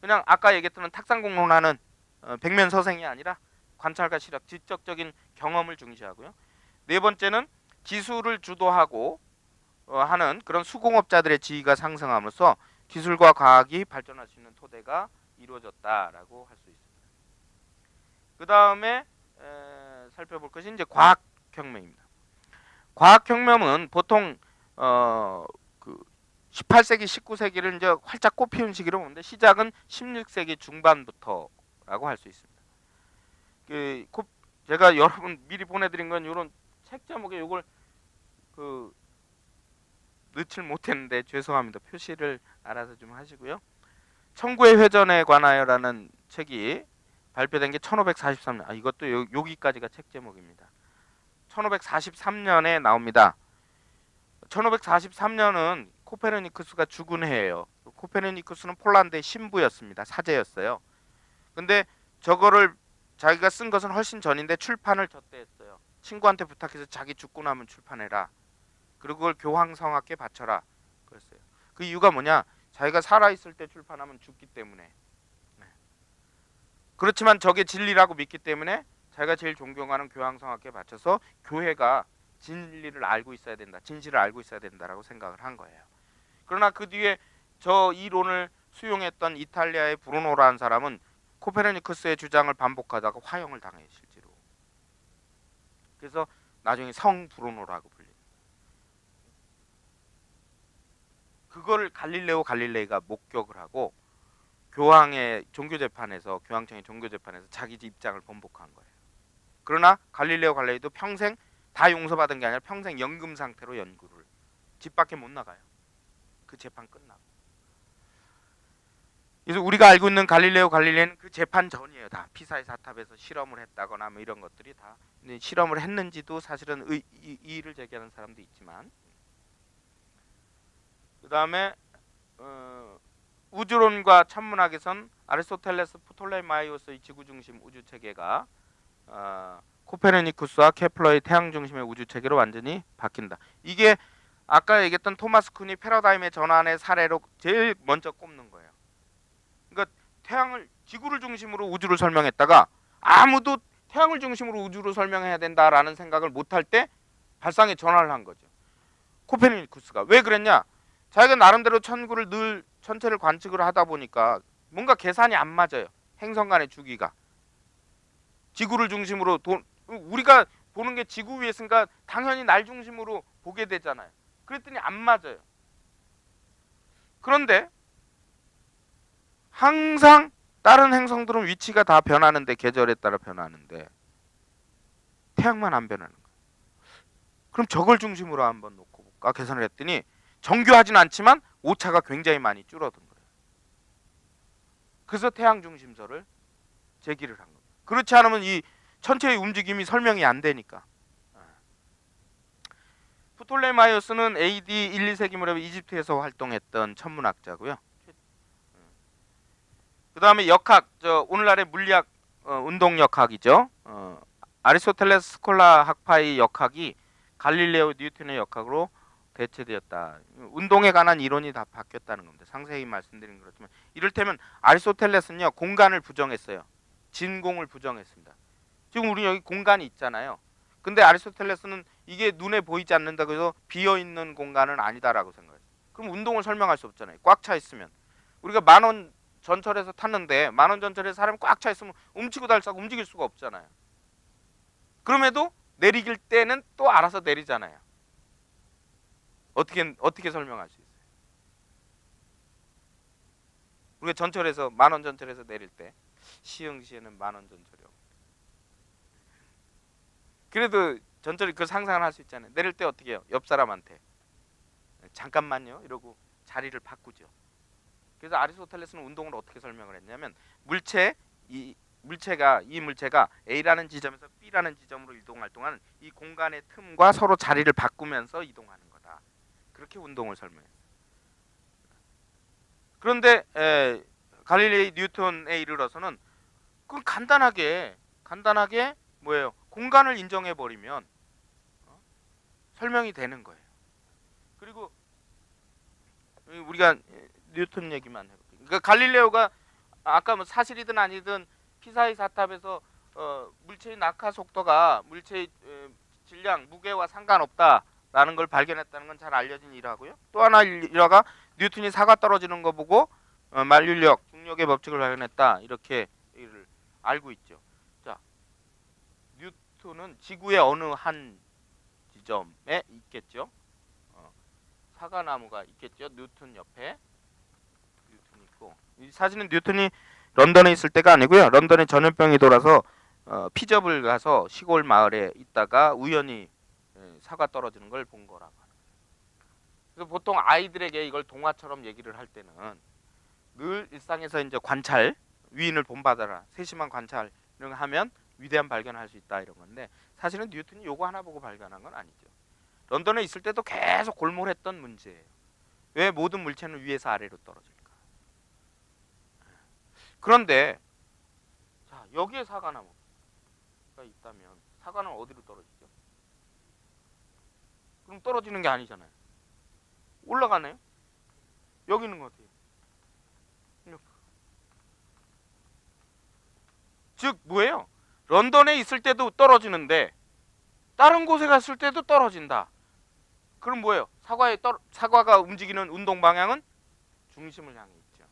그냥 아까 얘기했던 탁상공론하는 어, 백면 서생이 아니라 관찰과 실험 직접적인 경험을 중시하고요. 네 번째는 기술을 주도하고 어, 하는 그런 수공업자들의 지위가 상승함으로써 기술과 과학이 발전할 수 있는 토대가 이루어졌다라고 할 수 있습니다. 그 다음에 살펴볼 것이 이제 과학 혁명입니다. 과학 혁명은 보통 어, 그 18세기, 19세기를 이제 활짝 꽃피운 시기로 보는데 시작은 16세기 중반부터라고 할 수 있습니다. 그 코- 제가 여러분 미리 보내드린 건 이런 책 제목에 이걸 그 넣질 못했는데 죄송합니다. 표시를 알아서 좀 하시고요. 천구의 회전에 관하여라는 책이 발표된 게 1543년. 아, 이것도 요, 여기까지가 책 제목입니다. 1543년에 나옵니다. 1543년은 코페르니쿠스가 죽은 해예요. 코페르니쿠스는 폴란드의 신부였습니다. 사제였어요. 근데 저거를 자기가 쓴 것은 훨씬 전인데 출판을 저때 했어요. 친구한테 부탁해서 자기 죽고 나면 출판해라. 그리고 그걸 교황성학께 바쳐라. 그랬어요. 그 이유가 뭐냐? 자기가 살아 있을 때 출판하면 죽기 때문에. 네. 그렇지만 저게 진리라고 믿기 때문에 자기가 제일 존경하는 교황성학께 바쳐서 교회가 진리를 알고 있어야 된다. 진실을 알고 있어야 된다라고 생각을 한 거예요. 그러나 그 뒤에 저 이론을 수용했던 이탈리아의 브루노라는 사람은 코페르니쿠스의 주장을 반복하다가 화형을 당해요, 실제로. 그래서 나중에 성 브루노라고 불립니다. 그거를 갈릴레오 갈릴레이가 목격을 하고 교황의 종교 재판에서 교황청의 종교 재판에서 자기 입장을 번복한 거예요. 그러나 갈릴레오 갈릴레이도 평생 다 용서받은 게 아니라 평생 연금 상태로 연구를 집 밖에 못 나가요. 그 재판 끝나고. 그래서 우리가 알고 있는 갈릴레오 갈릴레는 그 재판 전이에요. 다 피사의 사탑에서 실험을 했다거나 뭐 이런 것들이 다 실험을 했는지도 사실은 의, 의, 의의를 제기하는 사람도 있지만 그 다음에 어, 우주론과 천문학에선 아리스토텔레스 프톨레마이오스의 지구 중심 우주 체계가 어, 코페르니쿠스와 케플러의 태양 중심의 우주 체계로 완전히 바뀐다. 이게 아까 얘기했던 토마스 쿤이 패러다임의 전환의 사례로 제일 먼저 꼽는 거예요. 그러니까 태양을 지구를 중심으로 우주를 설명했다가 아무도 태양을 중심으로 우주를 설명해야 된다라는 생각을 못할 때 발상의 전환을 한 거죠. 코페르니쿠스가 왜 그랬냐? 자기가 나름대로 천구를 늘 천체를 관측을 하다 보니까 뭔가 계산이 안 맞아요. 행성 간의 주기가 지구를 중심으로 도, 우리가 보는 게 지구 위에 있으니까 당연히 날 중심으로 보게 되잖아요. 그랬더니 안 맞아요. 그런데 항상 다른 행성들은 위치가 다 변하는데 계절에 따라 변하는데 태양만 안 변하는 거예요. 그럼 저걸 중심으로 한번 놓고 볼까 계산을 했더니 정교하진 않지만 오차가 굉장히 많이 줄어든 거예요. 그래서 태양 중심설을 제기를 한 겁니다. 그렇지 않으면 이 천체의 움직임이 설명이 안 되니까. 프톨레마이오스는 AD 1, 2세기 무렵 이집트에서 활동했던 천문학자고요. 그 다음에 역학, 저 오늘날의 물리학 어, 운동역학이죠. 어, 아리스토텔레스 스콜라 학파의 역학이 갈릴레오 뉴턴의 역학으로 대체되었다. 운동에 관한 이론이 다 바뀌었다는 겁니다. 상세히 말씀드린 그렇지만 이를테면 아리스토텔레스는요 공간을 부정했어요. 진공을 부정했습니다. 지금 우리 여기 공간이 있잖아요. 근데 아리스토텔레스는 이게 눈에 보이지 않는다 그래서 비어 있는 공간은 아니다라고 생각했어요. 그럼 운동을 설명할 수 없잖아요. 꽉 차 있으면 우리가 만 원 전철에서 탔는데 만 원 전철에 사람이 꽉 차 있으면 움치고 달싹 움직일 수가 없잖아요. 그럼에도 내리길 때는 또 알아서 내리잖아요. 어떻게 어떻게 설명할 수 있어요? 우리가 전철에서 만 원 전철에서 내릴 때 시흥시에는 만 원 전철이 없. 그래도 전철이 그 상상을 할 수 있잖아요. 내릴 때 어떻게 해요? 옆 사람한테 잠깐만요 이러고 자리를 바꾸죠. 그래서 아리스토텔레스는 운동을 어떻게 설명을 했냐면 물체 이 물체가 이 물체가 A라는 지점에서 B라는 지점으로 이동할 동안 이 공간의 틈과 서로 자리를 바꾸면서 이동하는. 그렇게 운동을 설명해요. 그런데 에, 갈릴레이 뉴턴에 이르러서는 그 간단하게 간단하게 뭐예요? 공간을 인정해 버리면 어? 설명이 되는 거예요. 그리고 우리가 뉴턴 얘기만 해볼게요. 그러니까 갈릴레오가 아까 뭐 사실이든 아니든 피사의 사탑에서 어, 물체의 낙하 속도가 물체의 에, 질량, 무게와 상관없다 라는 걸 발견했다는 건 잘 알려진 일화고요. 또 하나 일화가 뉴턴이 사과 떨어지는 거 보고 어, 만류력, 중력의 법칙을 발견했다 이렇게 얘기를 알고 있죠. 자, 뉴턴은 지구의 어느 한 지점에 있겠죠. 어, 사과나무가 있겠죠. 뉴턴 옆에 뉴턴 있고 이 사진은 뉴턴이 런던에 있을 때가 아니고요. 런던에 전염병이 돌아서 어, 피접을 가서 시골 마을에 있다가 우연히 예, 사과 떨어지는 걸 본 거라고. 그래서 보통 아이들에게 이걸 동화처럼 얘기를 할 때는 늘 일상에서 이제 관찰 위인을 본받아라 세심한 관찰 이런 거 하면 위대한 발견을 할수 있다 이런 건데 사실은 뉴턴이 요거 하나 보고 발견한 건 아니죠. 런던에 있을 때도 계속 골몰했던 문제예요. 왜 모든 물체는 위에서 아래로 떨어질까? 그런데 자 여기에 사과나무가 있다면 사과는 어디로 떨어지죠? 그럼 떨어지는 게 아니잖아요. 올라가네요. 여기는 어디예요? 이렇게. 즉 뭐예요? 런던에 있을 때도 떨어지는데 다른 곳에 갔을 때도 떨어진다. 그럼 뭐예요? 사과에 떨 사과가 움직이는 운동 방향은 중심을 향해 있죠.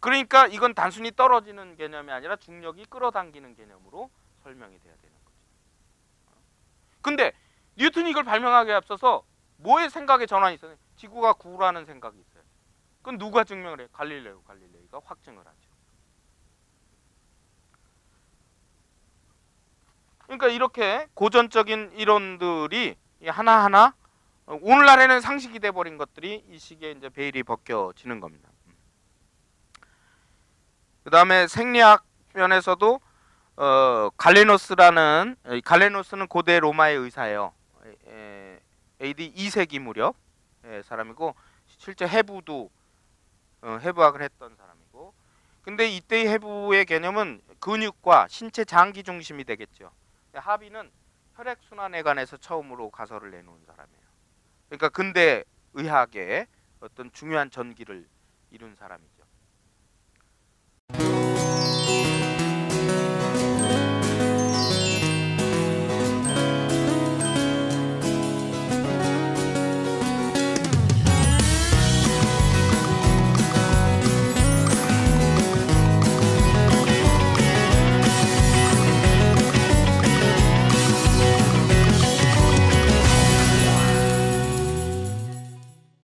그러니까 이건 단순히 떨어지는 개념이 아니라 중력이 끌어당기는 개념으로 설명이 돼야 되는 거죠. 근데 뉴턴이 이걸 발명하기에 앞서서 뭐의 생각의 전환이 있어요? 지구가 구라는 생각이 있어요. 그건 누가 증명을 해요? 갈릴레오 갈릴레이가 확증을 하죠. 그러니까 이렇게 고전적인 이론들이 하나하나 오늘날에는 상식이 돼 버린 것들이 이 시기에 이제 베일이 벗겨지는 겁니다. 그 다음에 생리학 면에서도 어, 갈레노스라는 이 갈레노스는 고대 로마의 의사예요. 에, AD 2세기 무렵 의 사람이고 실제 해부도 어, 해부학을 했던 사람이고 근데 이때의 해부의 개념은 근육과 신체 장기 중심이 되겠죠. 하비는 혈액 순환에 관해서 처음으로 가설을 내놓은 사람이에요. 그러니까 근대 의학의 어떤 중요한 전기를 이룬 사람이죠.